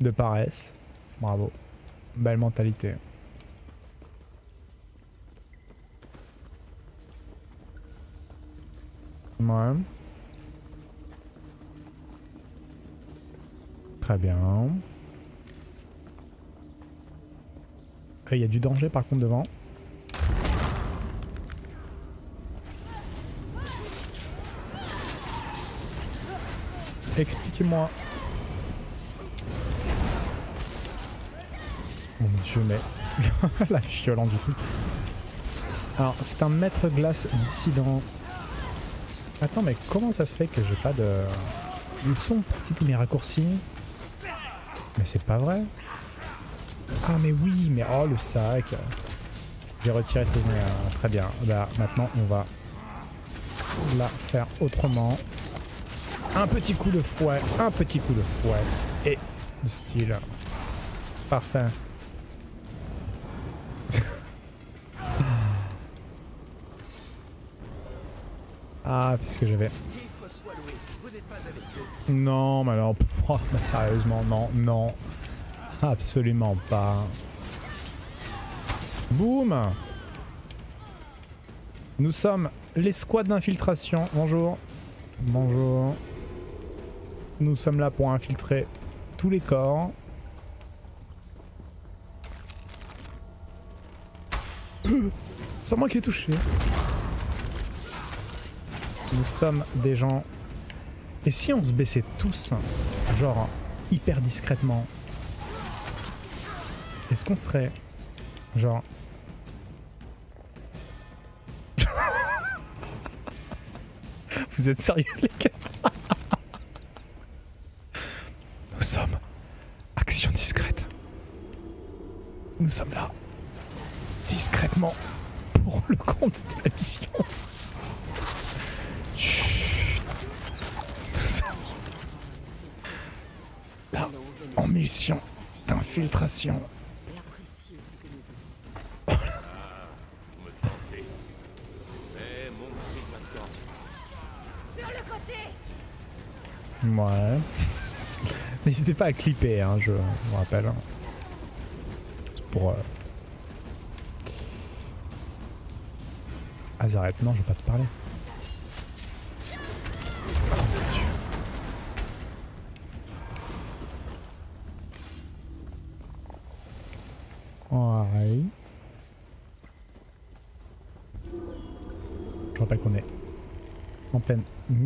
Speaker 1: De paresse. Bravo. Belle mentalité. Très bien. Il y a du danger par contre devant. Expliquez-moi. Mon dieu, mais [laughs] la violence du truc. Alors, c'est un maître glace dissident. Attends, mais comment ça se fait que j'ai pas de... Ils sont petits mes raccourcis Mais c'est pas vrai. Ah mais oui, mais oh le sac. J'ai retiré tout. Euh, très bien. Là, maintenant, on va la faire autrement. Un petit coup de fouet, un petit coup de fouet. Et de style. Parfait. Ah, puisque j'avais... Non, mais alors... Oh, sérieusement, non, non. Absolument pas. Boum Nous sommes les squads d'infiltration. Bonjour. Bonjour. Nous sommes là pour infiltrer tous les corps. C'est pas moi qui ai touché. Nous sommes des gens... Et si on se baissait tous, genre hyper discrètement Est-ce qu'on serait... Genre... [laughs] Vous êtes sérieux les gars? [laughs] Nous sommes action discrète. Nous sommes là discrètement pour le compte de la mission. Chut. Là, en mission d'infiltration. Ouais. [laughs] N'hésitez pas à clipper, hein, je vous rappelle. Hein. Pour... Euh... Azaret, non, je vais pas te parler.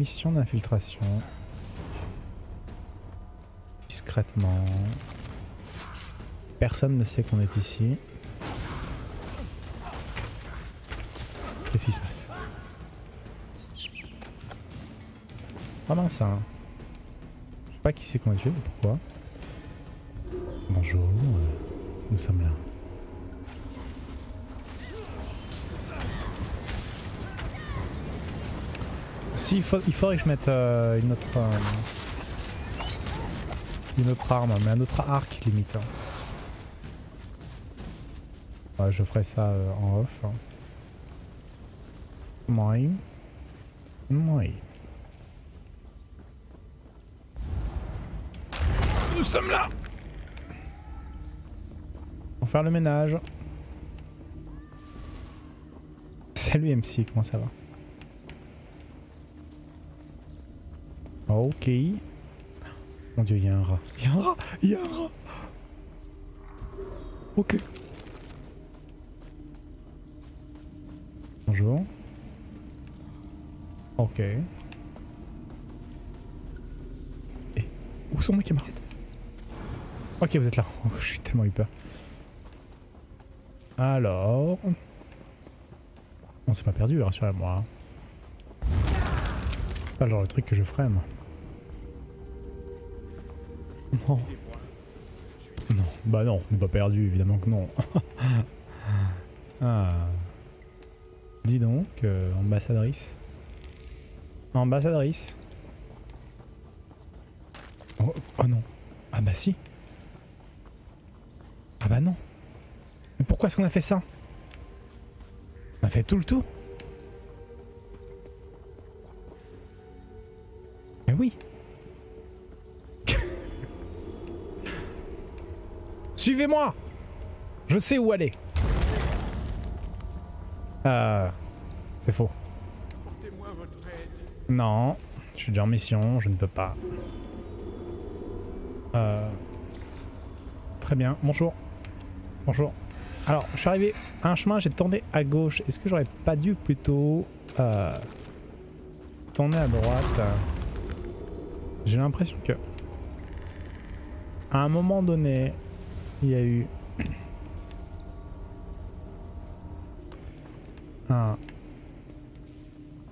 Speaker 1: Mission d'infiltration. Discrètement. Personne ne sait qu'on est ici. Qu'est-ce qui se passe? Ah mince hein. Je sais pas qui c'est qu'on a tué, pourquoi? Bonjour, nous sommes là. Si, il, faut, il faudrait que je mette euh, une autre... Euh, une autre arme, mais un autre arc limite. Hein. Ouais, je ferai ça euh, en off. Hein. Moi. Moi. Nous sommes là faire le ménage. Salut MC, comment ça va? Ok. Mon dieu, il y a un rat. Il y a un rat Il y a un rat Ok. Bonjour. Ok. Et où sont mes camarades? Ok, vous êtes là. Oh, je suis tellement eu peur. Alors... On s'est pas perdu, rassurez-moi. C'est pas le genre de truc que je ferais, moi. Non. Non, bah non, on n'est pas perdu, évidemment que non. [laughs] ah. Dis donc, euh, ambassadrice. Ambassadrice. Oh, oh non. Ah bah si. Ah bah non. Mais pourquoi est-ce qu'on a fait ça? On a fait tout le tour? Mais oui. Suivez-moi Je sais où aller. Euh... C'est faux. Non, je suis déjà en mission, je ne peux pas. Euh... Très bien, bonjour. Bonjour. Alors, je suis arrivé à un chemin, j'ai tourné à gauche. Est-ce que j'aurais pas dû plutôt euh, tourner à droite? J'ai l'impression que à un moment donné, il y a eu un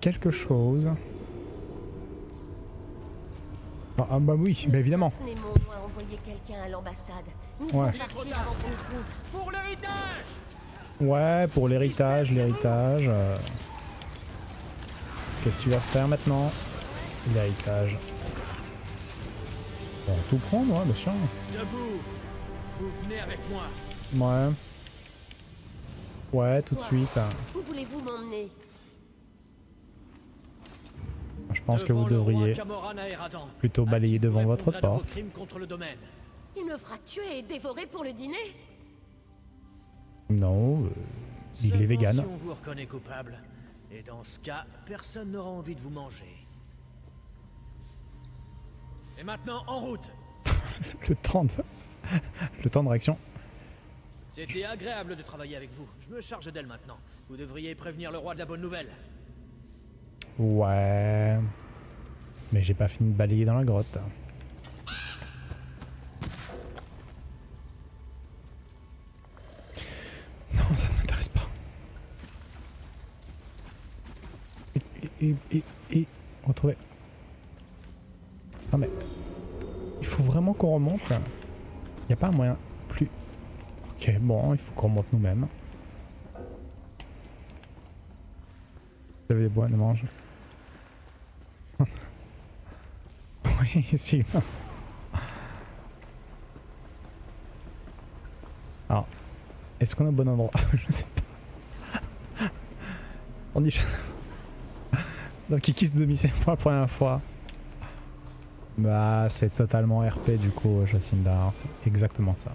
Speaker 1: quelque chose. Ah, ah bah oui, bah évidemment. Ouais. Ouais, pour l'héritage, l'héritage. euh. Qu'est-ce que tu vas faire maintenant? L'héritage. Bon, tout prendre, ouais, bien sûr.
Speaker 8: Vous venez avec moi
Speaker 1: Ouais. Ouais, tout de suite.
Speaker 9: Où voulez-vous m'emmener
Speaker 1: Je pense que vous devriez plutôt balayer devant votre
Speaker 10: de
Speaker 1: porte.
Speaker 9: Il me fera tuer et dévorer pour le dîner
Speaker 1: Non, euh, il est vegan.
Speaker 10: Si on vous reconnaît coupable. Et dans ce cas, personne n'aura envie de vous manger. Et maintenant, en route [laughs]
Speaker 1: Le temps de... Le temps de réaction.
Speaker 10: C'était agréable de travailler avec vous. Je me charge d'elle maintenant. Vous devriez prévenir le roi de la bonne nouvelle.
Speaker 1: Ouais. Mais j'ai pas fini de balayer dans la grotte. Non, ça ne m'intéresse pas. Et, et, et, et retrouver. Non mais. Il faut vraiment qu'on remonte. N'y a pas un moyen plus. Ok, bon, il faut qu'on remonte nous-mêmes. Vous avez des bois de mange. [laughs] oui, si. Alors, est-ce qu'on est au bon endroit? [laughs] Je sais pas. On dit. [laughs] Donc, il kiss demi pour la première fois. Bah, c'est totalement RP du coup, Jacindar. C'est exactement ça.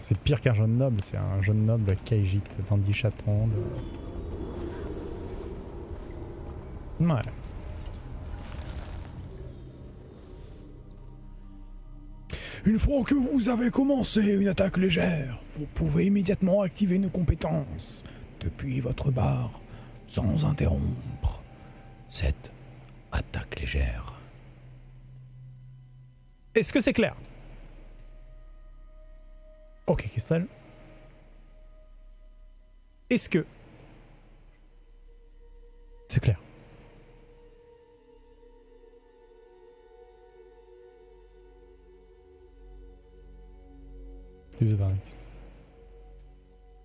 Speaker 1: C'est pire qu'un jeune noble, c'est un jeune noble agite Dandy Chatonde. Ouais. Une fois que vous avez commencé une attaque légère, vous pouvez immédiatement activer une compétence depuis votre barre sans interrompre cette attaque légère. Est-ce que c'est clair? Ok, Cristal. Est-ce que c'est clair?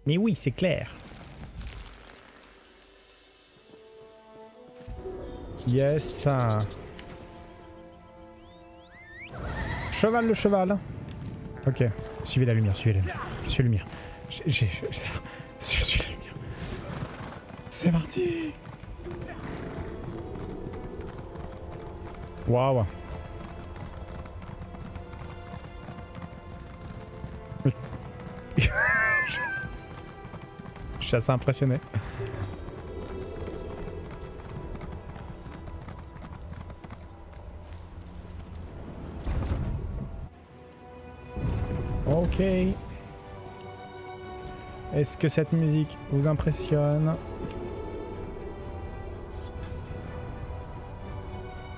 Speaker 1: Mais oui, c'est clair. Yes. Cheval le cheval. Ok. Suivez la lumière, suivez la lumière. Je suis lumière. J'ai... Je suis la lumière. C'est parti Waouh [laughs] Je suis assez impressionné. Ok. Est-ce que cette musique vous impressionne?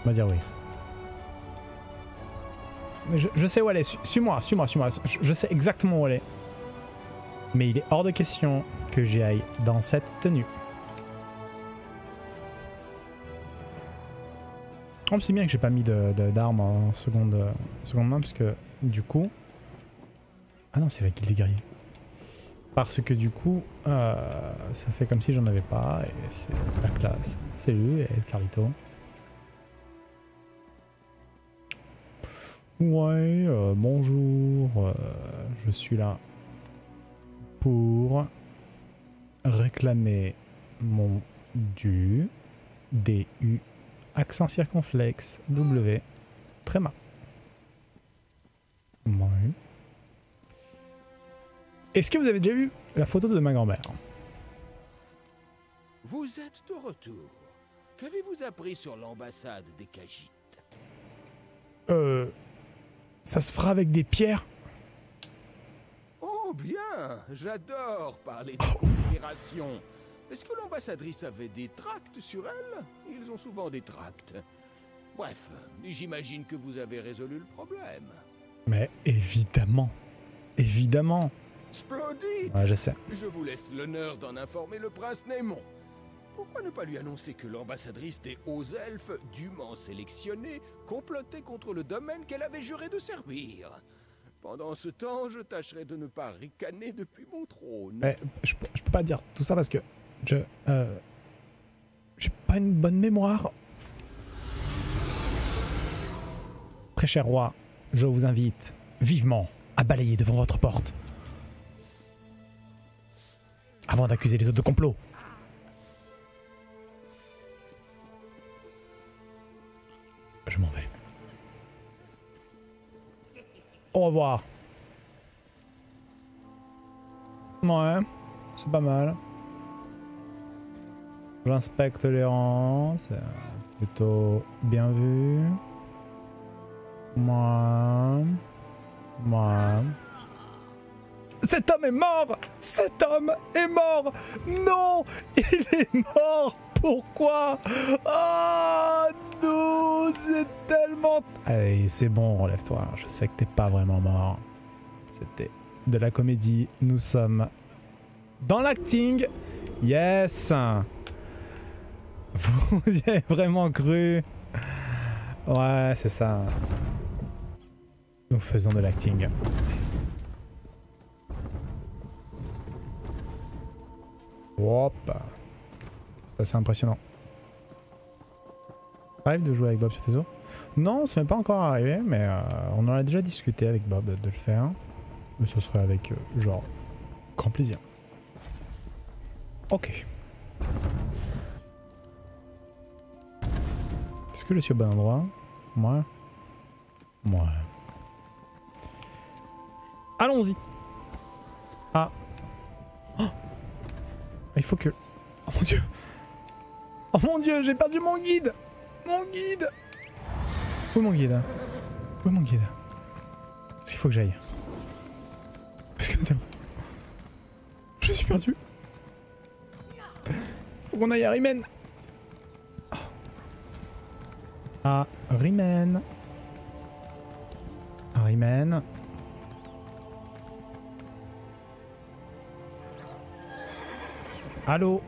Speaker 1: On va dire oui. Je, je sais où elle est. Suis- Suis-moi, suis-moi, suis-moi. Je, sais exactement où elle est. Mais il est hors de question que j'y aille dans cette tenue. Oh, c'est bien que j'ai pas mis d'armes en seconde, seconde main parce que du coup. Ah non, c'est la guilde des guerriers. Parce que du coup, euh, ça fait comme si j'en avais pas et c'est la classe. Salut, et Carlito. Ouais, euh, bonjour. euh, je suis là pour réclamer mon dû. D-U, accent circonflexe, W, tréma. Est-ce que vous avez déjà vu la photo de ma grand-mère?
Speaker 4: Vous êtes de retour. Qu'avez-vous appris sur l'ambassade des Khajiits
Speaker 1: Euh. Ça se fera avec des pierres
Speaker 4: Oh bien, j'adore parler de conspiration. Est-ce que l'ambassadrice avait des tracts sur elle? Ils ont souvent des tracts. Bref, j'imagine que vous avez résolu le problème.
Speaker 1: Mais évidemment. Évidemment. Ouais, je sais.
Speaker 4: Je vous laisse l'honneur d'en informer le prince Némon. Pourquoi ne pas lui annoncer que l'ambassadrice des hauts elfes, dûment sélectionnée, complotait contre le domaine qu'elle avait juré de servir? Pendant ce temps, je tâcherai de ne pas ricaner depuis mon trône.
Speaker 1: Mais je, peux- je peux pas dire tout ça parce que je. Euh, J'ai pas une bonne mémoire. Très cher roi, je vous invite vivement à balayer devant votre porte. Avant d'accuser les autres de complot. Je m'en vais. Au revoir. Ouais, c'est pas mal. J'inspecte les rangs, c'est plutôt bien vu. Moi. Moi. Cet homme est mort Cet homme est mort Non Il est mort Pourquoi? Oh non C'est tellement... Allez, c'est bon, relève-toi. Je sais que t'es pas vraiment mort. C'était de la comédie. Nous sommes dans l'acting. Yes Vous [laughs] y avez vraiment cru? Ouais, c'est ça. Nous faisons de l'acting. Hop C'est assez impressionnant. Arrive de jouer avec Bob sur tes os? Non, ça m'est pas encore arrivé, mais euh, on en a déjà discuté avec Bob de, de le faire. Mais ce serait avec, euh, genre, grand plaisir. Ok. Est-ce que je suis au bon endroit? Moi? Moi. Allons-y. Ah. Il faut que... Oh mon dieu Oh mon dieu, j'ai perdu mon guide Mon guide Où est mon guide Où est mon guide? Est-ce qu'il faut que j'aille? Parce que... Je suis perdu. Faut qu'on aille à Rimen. Oh. À Rimen. À Rimen. Allô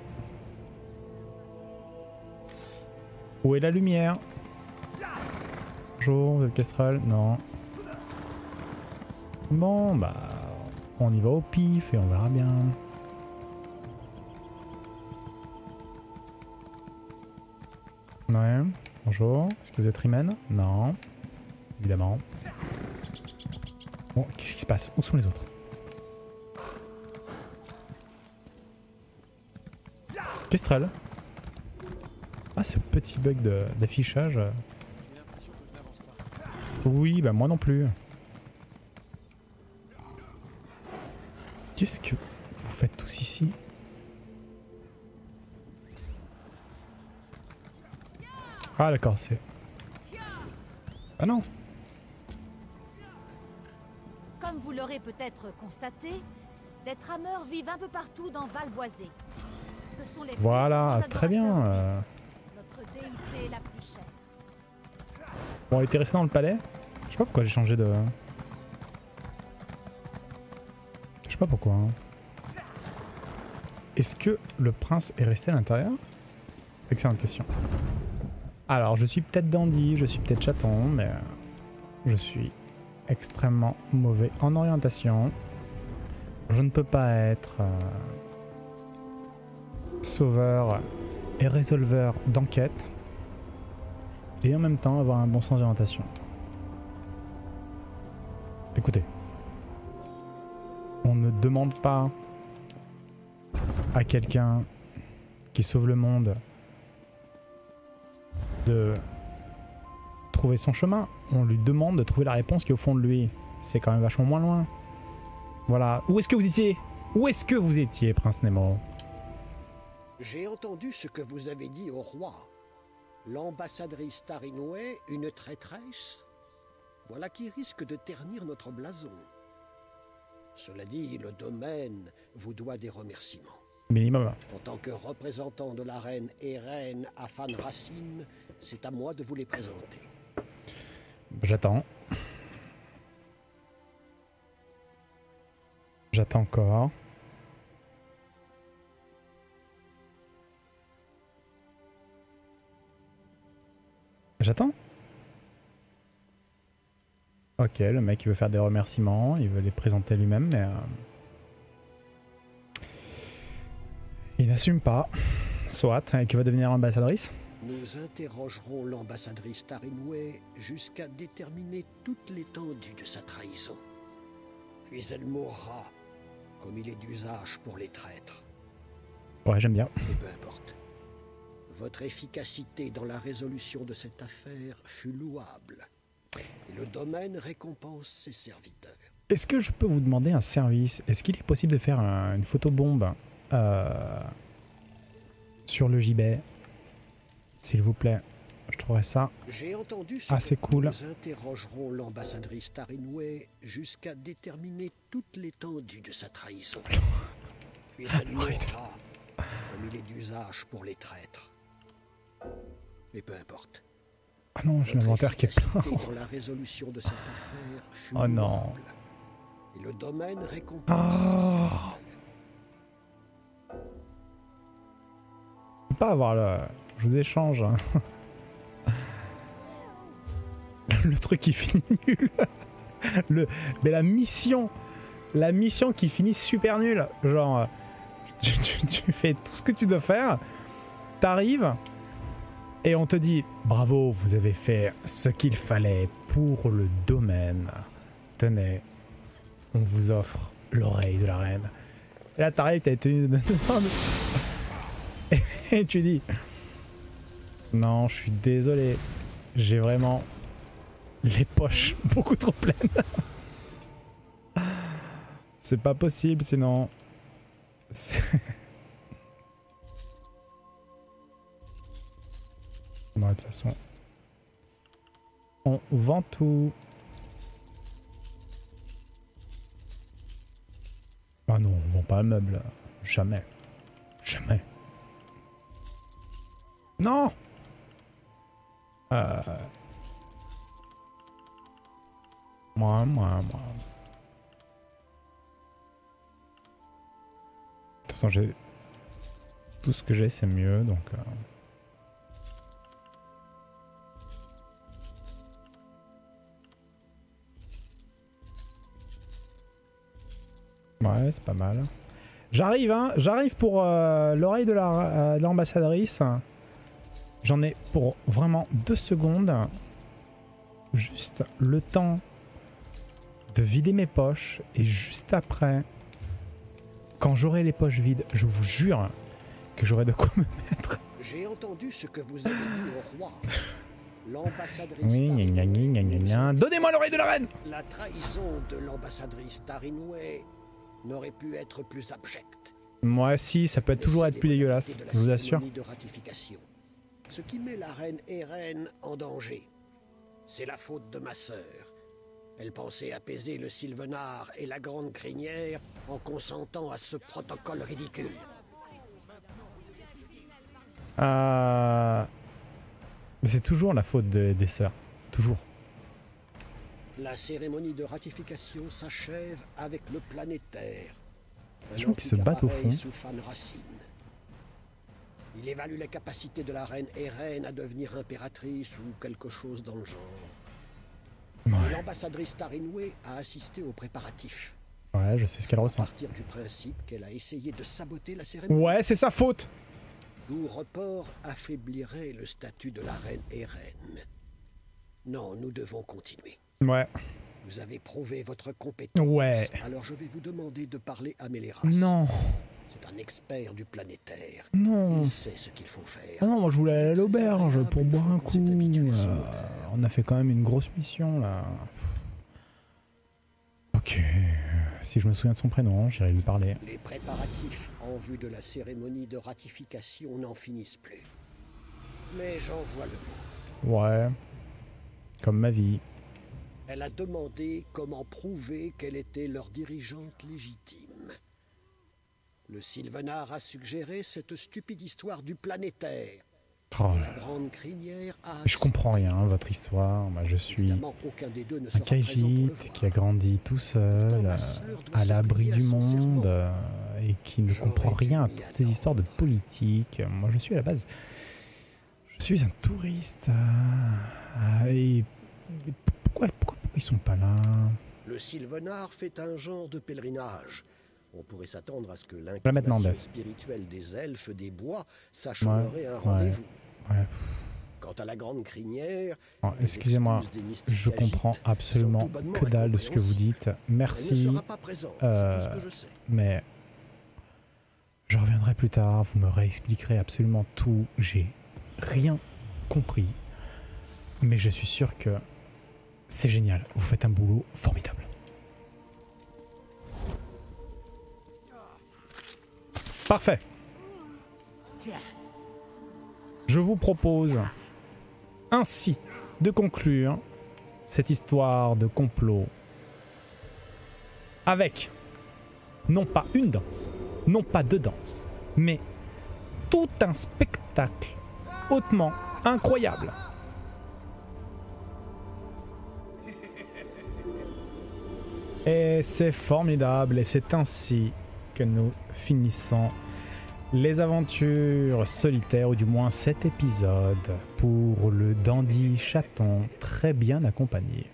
Speaker 1: Où est la lumière Bonjour, vous êtes Kestrel Non. Bon, bah... On y va au pif et on verra bien. Ouais, bonjour. Est-ce que vous êtes Rimen Non. Évidemment. Bon, qu'est-ce qui se passe? Où sont les autres? Kestrel. Ah, ce petit bug d'affichage. Oui, bah moi non plus. Qu'est-ce que vous faites tous ici? Ah d'accord, c'est... Ah non
Speaker 11: Comme vous l'aurez peut-être constaté, des trameurs vivent un peu partout dans Valboisé.
Speaker 1: Voilà, très bien. euh. Bon, on était resté dans le palais. Je sais pas pourquoi j'ai changé de... Je sais pas pourquoi. hein. Est-ce que le prince est resté à l'intérieur? Excellente question. Alors, je suis peut-être dandy, je suis peut-être chaton, mais je suis extrêmement mauvais en orientation. Je ne peux pas être euh, sauveur et résolveur d'enquête et en même temps avoir un bon sens d'orientation. Écoutez, on ne demande pas à quelqu'un qui sauve le monde de trouver son chemin. On lui demande de trouver la réponse qui au fond de lui. C'est quand même vachement moins loin. Voilà. Où est-ce que vous étiez? Où est-ce que vous étiez, Prince Nemo?
Speaker 5: J'ai entendu ce que vous avez dit au roi. L'ambassadrice Tarinoué, une traîtresse Voilà qui risque de ternir notre blason. Cela dit, le domaine vous doit des remerciements.
Speaker 1: Minimum.
Speaker 5: En tant que représentant de la reine et reine Afan Racine, c'est à moi de vous les présenter.
Speaker 1: J'attends. J'attends encore. J'attends. Ok, le mec il veut faire des remerciements, il veut les présenter lui-même, mais... euh, Il n'assume pas. Soit, et qui va devenir ambassadrice.
Speaker 5: Nous interrogerons l'ambassadrice Tarinoué jusqu'à déterminer toute l'étendue de sa trahison. Puis elle mourra, comme il est d'usage pour les traîtres.
Speaker 1: Ouais, j'aime bien.
Speaker 5: Mais peu importe. Votre efficacité dans la résolution de cette affaire fut louable. Et le domaine récompense ses serviteurs.
Speaker 1: Est-ce que je peux vous demander un service? Est-ce qu'il est possible de faire un- une photo bombe euh, sur le gibet? S'il vous plaît. Je trouverais ça
Speaker 5: entendu ce
Speaker 1: assez cool.
Speaker 5: Nous interrogerons l'ambassadrice jusqu'à déterminer toute l'étendue de sa trahison. [laughs] Puis elle mourra, comme il est d'usage pour les traîtres. Mais peu importe.
Speaker 1: Ah non, j'ai l'inventaire qui est plein.
Speaker 5: efficacité dans la résolution de cette affaire fut
Speaker 1: Oh non.
Speaker 5: Et le domaine récompense.
Speaker 1: Je peux pas avoir le. Je vous échange. hein. [laughs] le truc qui finit nul. [laughs] le... Mais la mission. La mission qui finit super nulle. Genre. euh, Tu, tu- tu fais tout ce que tu dois faire. T'arrives. Et on te dit bravo, vous avez fait ce qu'il fallait pour le domaine. Tenez, on vous offre l'oreille de la reine. Et là, t'arrives, t'as été de [laughs] et tu dis non je suis désolé j'ai vraiment les poches [laughs] beaucoup trop pleines [laughs] c'est pas possible sinon De toute façon on vend tout. Ah non on vend pas un meuble jamais. Jamais. Non! Euh... Moi, moi, moi. De toute façon, j'ai... Tout ce que j'ai, c'est mieux, donc... euh. Ouais, c'est pas mal. J'arrive, hein J'arrive pour euh, l'oreille de la- euh, l'ambassadrice. J'en ai pour vraiment deux secondes. Juste le temps de vider mes poches. Et juste après, quand j'aurai les poches vides, je vous jure que j'aurai de quoi me mettre.
Speaker 5: J'ai entendu ce que vous avez dit au roi. L'ambassadrice
Speaker 1: Oui. Donnez-moi l'oreille de la reine
Speaker 5: La trahison de l'ambassadrice n'aurait pu être plus abjecte.
Speaker 1: Moi, si, ça peut toujours être plus dégueulasse, je vous assure.
Speaker 5: de ratification. ce qui met la reine Eren en danger. C'est la faute de ma sœur. Elle pensait apaiser le Sylvenar et la Grande Crinière en consentant à ce protocole ridicule.
Speaker 1: Euh... Mais c'est toujours la faute de- des sœurs. Toujours.
Speaker 5: La cérémonie de ratification s'achève avec le planétaire.
Speaker 1: Je trouve qu'ils se battent au fond.
Speaker 5: sous Fan Racine. Il évalue la capacité de la reine Eren à devenir impératrice ou quelque chose dans le genre. L'ambassadrice Tarinway a assisté aux préparatifs.
Speaker 1: Ouais, je sais ce qu'elle
Speaker 5: À
Speaker 1: ressent.
Speaker 5: partir du principe qu'elle a essayé de saboter la cérémonie.
Speaker 1: Ouais, c'est sa faute.
Speaker 5: Tout report affaiblirait le statut de la reine Eren. Non, nous devons continuer.
Speaker 1: Ouais.
Speaker 5: Vous avez prouvé votre compétence.
Speaker 1: Ouais.
Speaker 5: Alors je vais vous demander de parler à Méléras.
Speaker 1: Non.
Speaker 5: C'est un expert du planétaire.
Speaker 1: Non.
Speaker 5: Il sait ce qu'il faut faire.
Speaker 1: Ah non, moi je voulais aller à l'auberge pour boire un coup. Euh, on a fait quand même une grosse mission là. Ok. Si je me souviens de son prénom, j'irai lui parler.
Speaker 5: Les préparatifs en vue de la cérémonie de ratification n'en finissent plus. Mais j'en vois le bout.
Speaker 1: Ouais. Comme ma vie.
Speaker 5: Elle a demandé comment prouver qu'elle était leur dirigeante légitime. Le Sylvenar a suggéré cette stupide histoire du planétaire.
Speaker 1: Oh
Speaker 5: La
Speaker 1: là.
Speaker 5: grande crinière a
Speaker 1: Je comprends rien, votre histoire. Moi, je suis un
Speaker 5: sera présent pour le
Speaker 1: Kaijit qui a grandi tout seul, euh, à l'abri du monde, euh, et qui ne comprend rien à toutes ces histoires de politique. Moi, je suis à la base. Je suis un touriste. euh, et pourquoi, pourquoi ils sont pas là
Speaker 5: Le Sylvenar fait un genre de pèlerinage. On pourrait s'attendre à ce que l'incarnation spirituelle des elfes des bois
Speaker 1: Ouais,
Speaker 5: s'achèverait un
Speaker 1: ouais,
Speaker 5: rendez-vous.
Speaker 1: ouais.
Speaker 5: Quant à la grande crinière,
Speaker 1: Alors, Excusez-moi, je comprends absolument que dalle de ce que vous dites. Merci.
Speaker 5: sera pas présente,
Speaker 1: euh,
Speaker 5: ce que je sais.
Speaker 1: mais je reviendrai plus tard. Vous me réexpliquerez absolument tout. J'ai rien compris. Mais je suis sûr que c'est génial. Vous faites un boulot formidable. Parfait. Je vous propose ainsi de conclure cette histoire de complot avec non pas une danse, non pas deux danses, mais tout un spectacle hautement incroyable. Et c'est formidable et c'est ainsi que nous finissons les aventures solitaires, ou du moins cet épisode, pour le dandy chaton très bien accompagné.